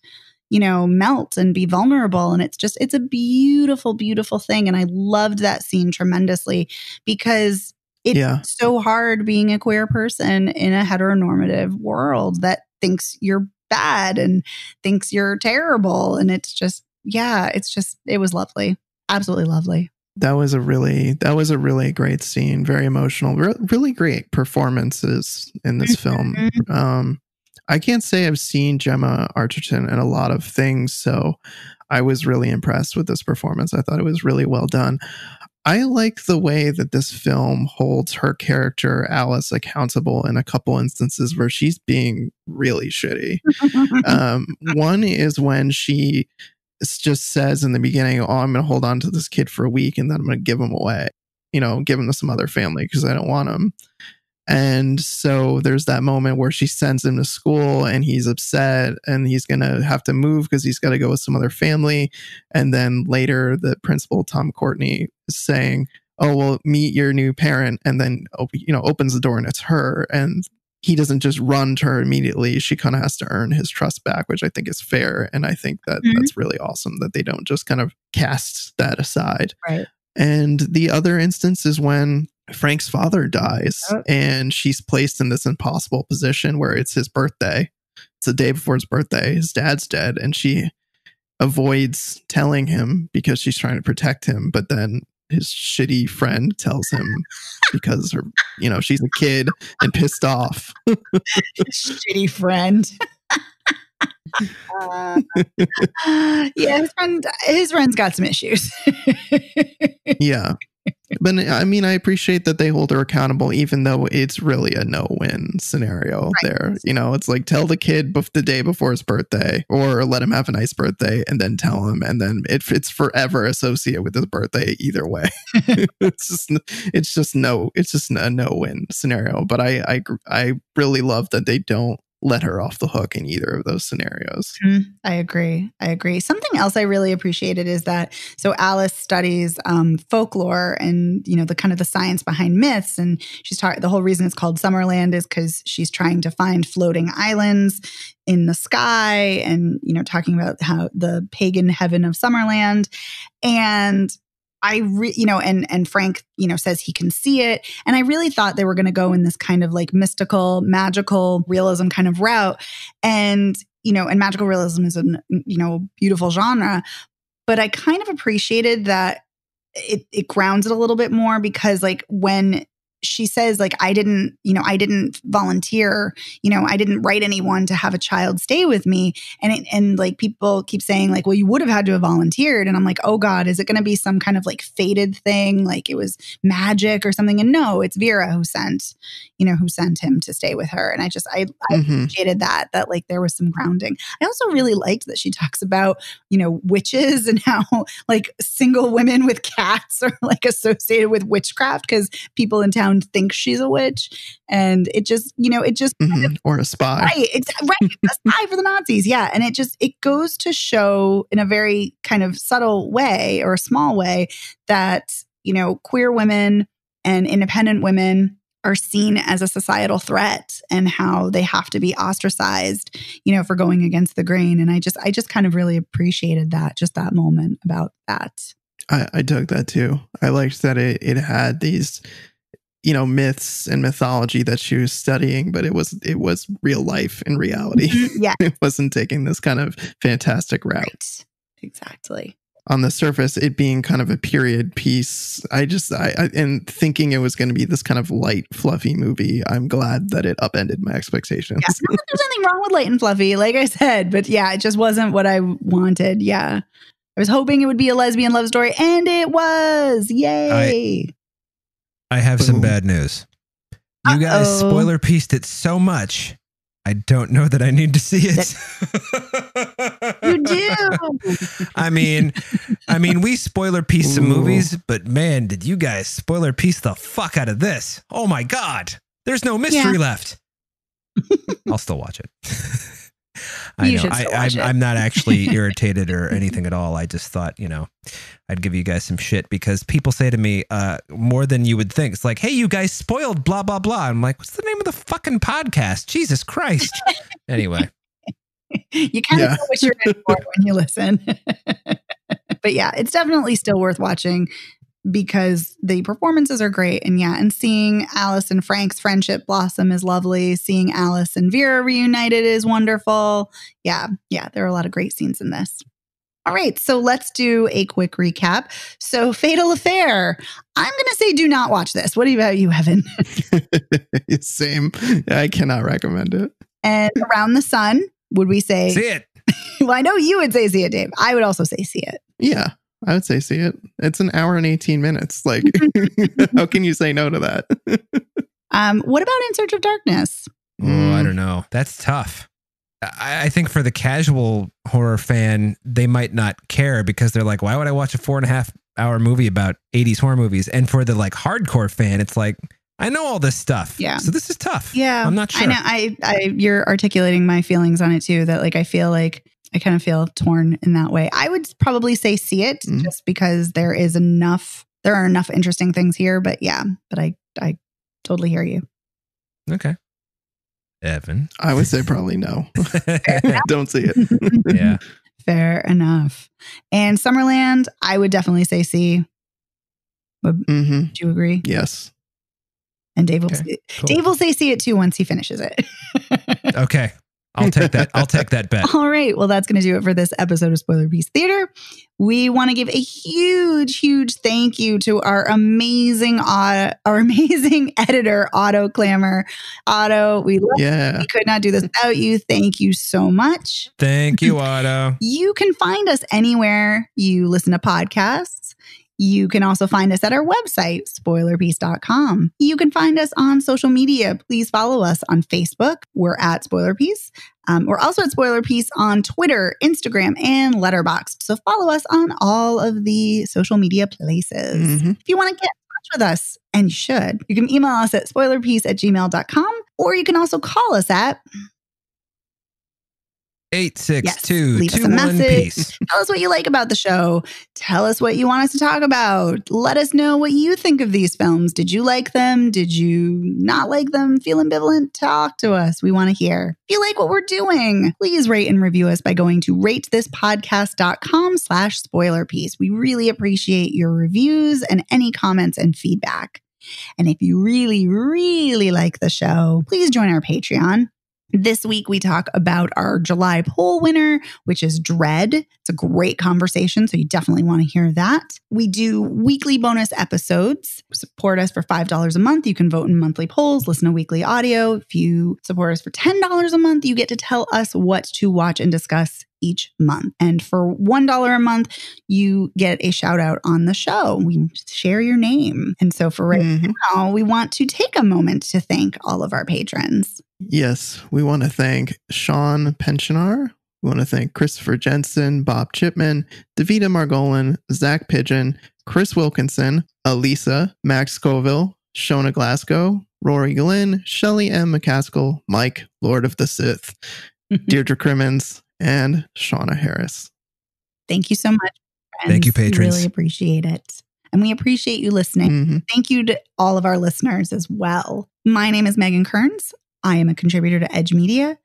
[SPEAKER 2] you know, melt and be vulnerable. And it's just, it's a beautiful, beautiful thing. And I loved that scene tremendously because it's
[SPEAKER 3] Yeah.
[SPEAKER 2] so hard being a queer person in a heteronormative world that thinks you're bad and thinks you're terrible. And it's just, yeah, it's just, it was lovely. Absolutely lovely.
[SPEAKER 3] that was a really that was a really great scene very emotional re- really great performances in this film um i can't say i've seen gemma arterton in a lot of things so i was really impressed with this performance i thought it was really well done i like the way that this film holds her character alice accountable in a couple instances where she's being really shitty um, one is when she just says in the beginning, "Oh, I'm going to hold on to this kid for a week, and then I'm going to give him away. You know, give him to some other family because I don't want him." And so there's that moment where she sends him to school, and he's upset, and he's going to have to move because he's got to go with some other family. And then later, the principal Tom Courtenay is saying. Oh well, meet your new parent, and then you know opens the door and it's her, and he doesn't just run to her immediately. She kind of has to earn his trust back, which I think is fair. And I think that
[SPEAKER 2] Mhm.
[SPEAKER 3] that's really awesome that they don't just kind of cast that aside.
[SPEAKER 2] Right.
[SPEAKER 3] And the other instance is when Frank's father dies and she's placed in this impossible position where it's his birthday. It's the day before his birthday. His dad's dead. And she avoids telling him because she's trying to protect him. But then his shitty friend tells him because her, you know, she's a kid and pissed off.
[SPEAKER 2] Shitty friend. Uh, yeah, his friend, his friend's got some issues.
[SPEAKER 3] yeah. But I mean, I appreciate that they hold her accountable, even though it's really a no win scenario
[SPEAKER 2] Right.
[SPEAKER 3] there. You know, it's like tell the kid bef- the day before his birthday or let him have a nice birthday and then tell him. And then it, it's forever associated with his birthday either way. it's just, it's just no, it's just a no win scenario. But I, I, I really love that they don't let her off the hook in either of those scenarios.
[SPEAKER 2] I agree. I agree. Something else I really appreciated is that so Alice studies um, folklore and you know the kind of the science behind myths, and she's talking. The whole reason it's called Summerland is because she's trying to find floating islands in the sky, and you know talking about how the pagan heaven of Summerland, and I re- you know and and Frank you know says he can see it. And I really thought they were going to go in this kind of like mystical magical realism kind of route. And you know and magical realism is a you know beautiful genre. But I kind of appreciated that it it grounds it a little bit more because like when she says like I didn't you know I didn't volunteer you know I didn't write anyone to have a child stay with me. And it, and like people keep saying like well you would have had to have volunteered. And i'm like oh god is it going to be some kind of like fated thing? Like it was magic or something? And no it's vera who sent you know who sent him to stay with her. And i just i, I
[SPEAKER 3] Mhm.
[SPEAKER 2] appreciated that that like there was some grounding. I also really liked that she talks about you know witches and how like single women with cats are like associated with witchcraft because people in town around thinks she's a witch, and it just you know it just
[SPEAKER 3] Mhm. Or a spy.
[SPEAKER 2] right right a spy for the nazis yeah and it just it goes to show in a very kind of subtle way or a small way that you know queer women and independent women are seen as a societal threat and how they have to be ostracized you know for going against the grain and i just i just kind of really appreciated that just that moment about that
[SPEAKER 3] I, I dug that too. I liked that it, it had these, you know, myths and mythology that she was studying, but it was it was real life in reality. Mm-hmm.
[SPEAKER 2] yeah
[SPEAKER 3] it wasn't taking this kind of fantastic route.
[SPEAKER 2] right exactly
[SPEAKER 3] On the surface, it being kind of a period piece, I just I, I and thinking it was going to be this kind of light, fluffy movie. I'm glad that it upended my expectations.
[SPEAKER 2] Yeah, not that there's anything wrong with light and fluffy, like I said, but yeah, it just wasn't what I wanted. Yeah. I was hoping it would be a lesbian love story, and it was. Yay.
[SPEAKER 1] I have some bad news. You guys
[SPEAKER 2] Uh-oh.
[SPEAKER 1] spoiler pieced it so much. I don't know that I need to see it.
[SPEAKER 2] you do.
[SPEAKER 1] I mean, I mean, we spoiler piece some movies, but man, did you guys spoiler piece the fuck out of this? Oh my god, there's no mystery left. I'll still watch it. I
[SPEAKER 2] You
[SPEAKER 1] know.
[SPEAKER 2] should
[SPEAKER 1] I,
[SPEAKER 2] still watch
[SPEAKER 1] I'm,
[SPEAKER 2] it.
[SPEAKER 1] I'm not actually irritated or anything at all. I just thought, you know, I'd give you guys some shit because people say to me uh, more than you would think. It's like, hey, you guys spoiled blah blah blah. I'm like, what's the name of the fucking podcast? Jesus Christ. anyway,
[SPEAKER 2] you kind of
[SPEAKER 3] Yeah.
[SPEAKER 2] know what you're in for when you listen. but yeah, it's definitely still worth watching because the performances are great. And yeah, and seeing Alice and Frank's friendship blossom is lovely. Seeing Alice and Vera reunited is wonderful. Yeah, yeah, there are a lot of great scenes in this. All right, so let's do a quick recap. So, Fatal Affair. I'm going to say do not watch this. What about you, Evan?
[SPEAKER 3] Same. I cannot recommend it.
[SPEAKER 2] And Around the Sun. Would we say?
[SPEAKER 1] see it.
[SPEAKER 2] Well, I know you would say see it, Dave. I would also say see it.
[SPEAKER 3] Yeah, I would say see it. It's an hour and 18 minutes. Like, how can you say no to that?
[SPEAKER 2] Um, what about In Search of Darkness?
[SPEAKER 1] Oh, I don't know. That's tough. I, I think for the casual horror fan, they might not care because they're like, why would I watch a four and a half hour movie about 80s horror movies? And for the like hardcore fan, it's like, I know all this stuff.
[SPEAKER 2] Yeah.
[SPEAKER 1] So this is tough.
[SPEAKER 2] Yeah,
[SPEAKER 1] I'm not sure.
[SPEAKER 2] I know. I, I, you're articulating my feelings on it too. That like I feel like I kind of feel torn in that way. I would probably say see it
[SPEAKER 3] Mhm.
[SPEAKER 2] just because there is enough. There are enough interesting things here. But yeah, but I, I totally hear you.
[SPEAKER 1] Okay. Evan.
[SPEAKER 3] I would say probably no. Don't see it.
[SPEAKER 1] yeah.
[SPEAKER 2] Fair enough. And Summerland, I would definitely say see.
[SPEAKER 3] hmm
[SPEAKER 2] Do you agree?
[SPEAKER 3] Yes.
[SPEAKER 2] And Dave will,
[SPEAKER 1] Okay,
[SPEAKER 2] say,
[SPEAKER 1] cool.
[SPEAKER 2] Dave will say see it too once he finishes it.
[SPEAKER 1] Okay. I'll take that. I'll take that bet.
[SPEAKER 2] All right. Well, that's going to do it for this episode of Spoilerpiece Theatre. We want to give a huge, huge thank you to our amazing, au- our amazing editor, Otto Clamor. Otto, we love
[SPEAKER 3] Yeah.
[SPEAKER 2] we could not do this without you. Thank you so much.
[SPEAKER 1] Thank you, Otto.
[SPEAKER 2] You can find us anywhere you listen to podcasts. You can also find us at our website, spoilerpiece.com. You can find us on social media. Please follow us on Facebook. We're at Spoiler Piece. Um, we're also at Spoiler Piece on Twitter, Instagram, and Letterboxd. So follow us on all of the social media places.
[SPEAKER 3] Mhm.
[SPEAKER 2] If you want to get in touch with us, and you should, you can email us at spoilerpiece at gmail.com, or you can also call us at
[SPEAKER 1] Eight six
[SPEAKER 2] Yes,
[SPEAKER 1] two
[SPEAKER 2] leave us a message.
[SPEAKER 1] piece.
[SPEAKER 2] Tell us what you like about the show. Tell us what you want us to talk about. Let us know what you think of these films. Did you like them? Did you not like them? Feel ambivalent? Talk to us. We want to hear. If you like what we're doing, please rate and review us by going to ratethispodcast.com slash spoiler piece. We really appreciate your reviews and any comments and feedback. And if you really, really like the show, please join our Patreon. This week, we talk about our July poll winner, which is Dread. It's a great conversation, so you definitely want to hear that. We do weekly bonus episodes. Support us for $5 a month. You can vote in monthly polls, listen to weekly audio. If you support us for $10 a month, you get to tell us what to watch and discuss each month. And for $1 a month, you get a shout out on the show. We share your name. And so for right
[SPEAKER 3] Mhm.
[SPEAKER 2] now, we want to take a moment to thank all of our patrons.
[SPEAKER 3] Yes, we want to thank Sean Pensionar. We want to thank Christopher Jensen, Bob Chipman, Davida Margolin, Zach Pigeon, Chris Wilkinson, Elisa, Max Scoville, Shona Glasgow, Rory Glenn, Shelley M. McCaskill, Mike, Lord of the Sith, Deirdre Crimmins, and Shauna Harris.
[SPEAKER 2] Thank you so much. Friends.
[SPEAKER 1] Thank you,
[SPEAKER 2] We
[SPEAKER 1] patrons.
[SPEAKER 2] really appreciate it. And we appreciate you listening.
[SPEAKER 3] Mhm.
[SPEAKER 2] Thank you to all of our listeners as well. My name is Megan Kearns. I am a contributor to Edge Media,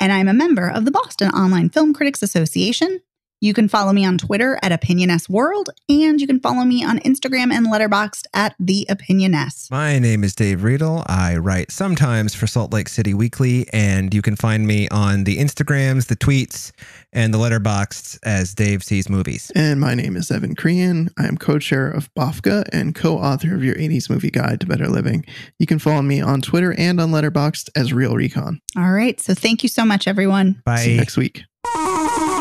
[SPEAKER 2] and I'm a member of the Boston Online Film Critics Association. You can follow me on Twitter at Opinioness World, and you can follow me on Instagram and Letterboxd at The Opinioness.
[SPEAKER 1] My name is Dave Riedel. I write sometimes for Salt Lake City Weekly, and you can find me on the Instagrams, the tweets, and the Letterboxd as Dave Sees Movies.
[SPEAKER 3] And my name is Evan Crean. I am co chair of BAFCA and co author of your 80s movie guide to better living. You can follow me on Twitter and on Letterboxd as Real Recon.
[SPEAKER 2] All right. So thank you so much, everyone.
[SPEAKER 1] Bye.
[SPEAKER 3] See you next week.
[SPEAKER 4] Thank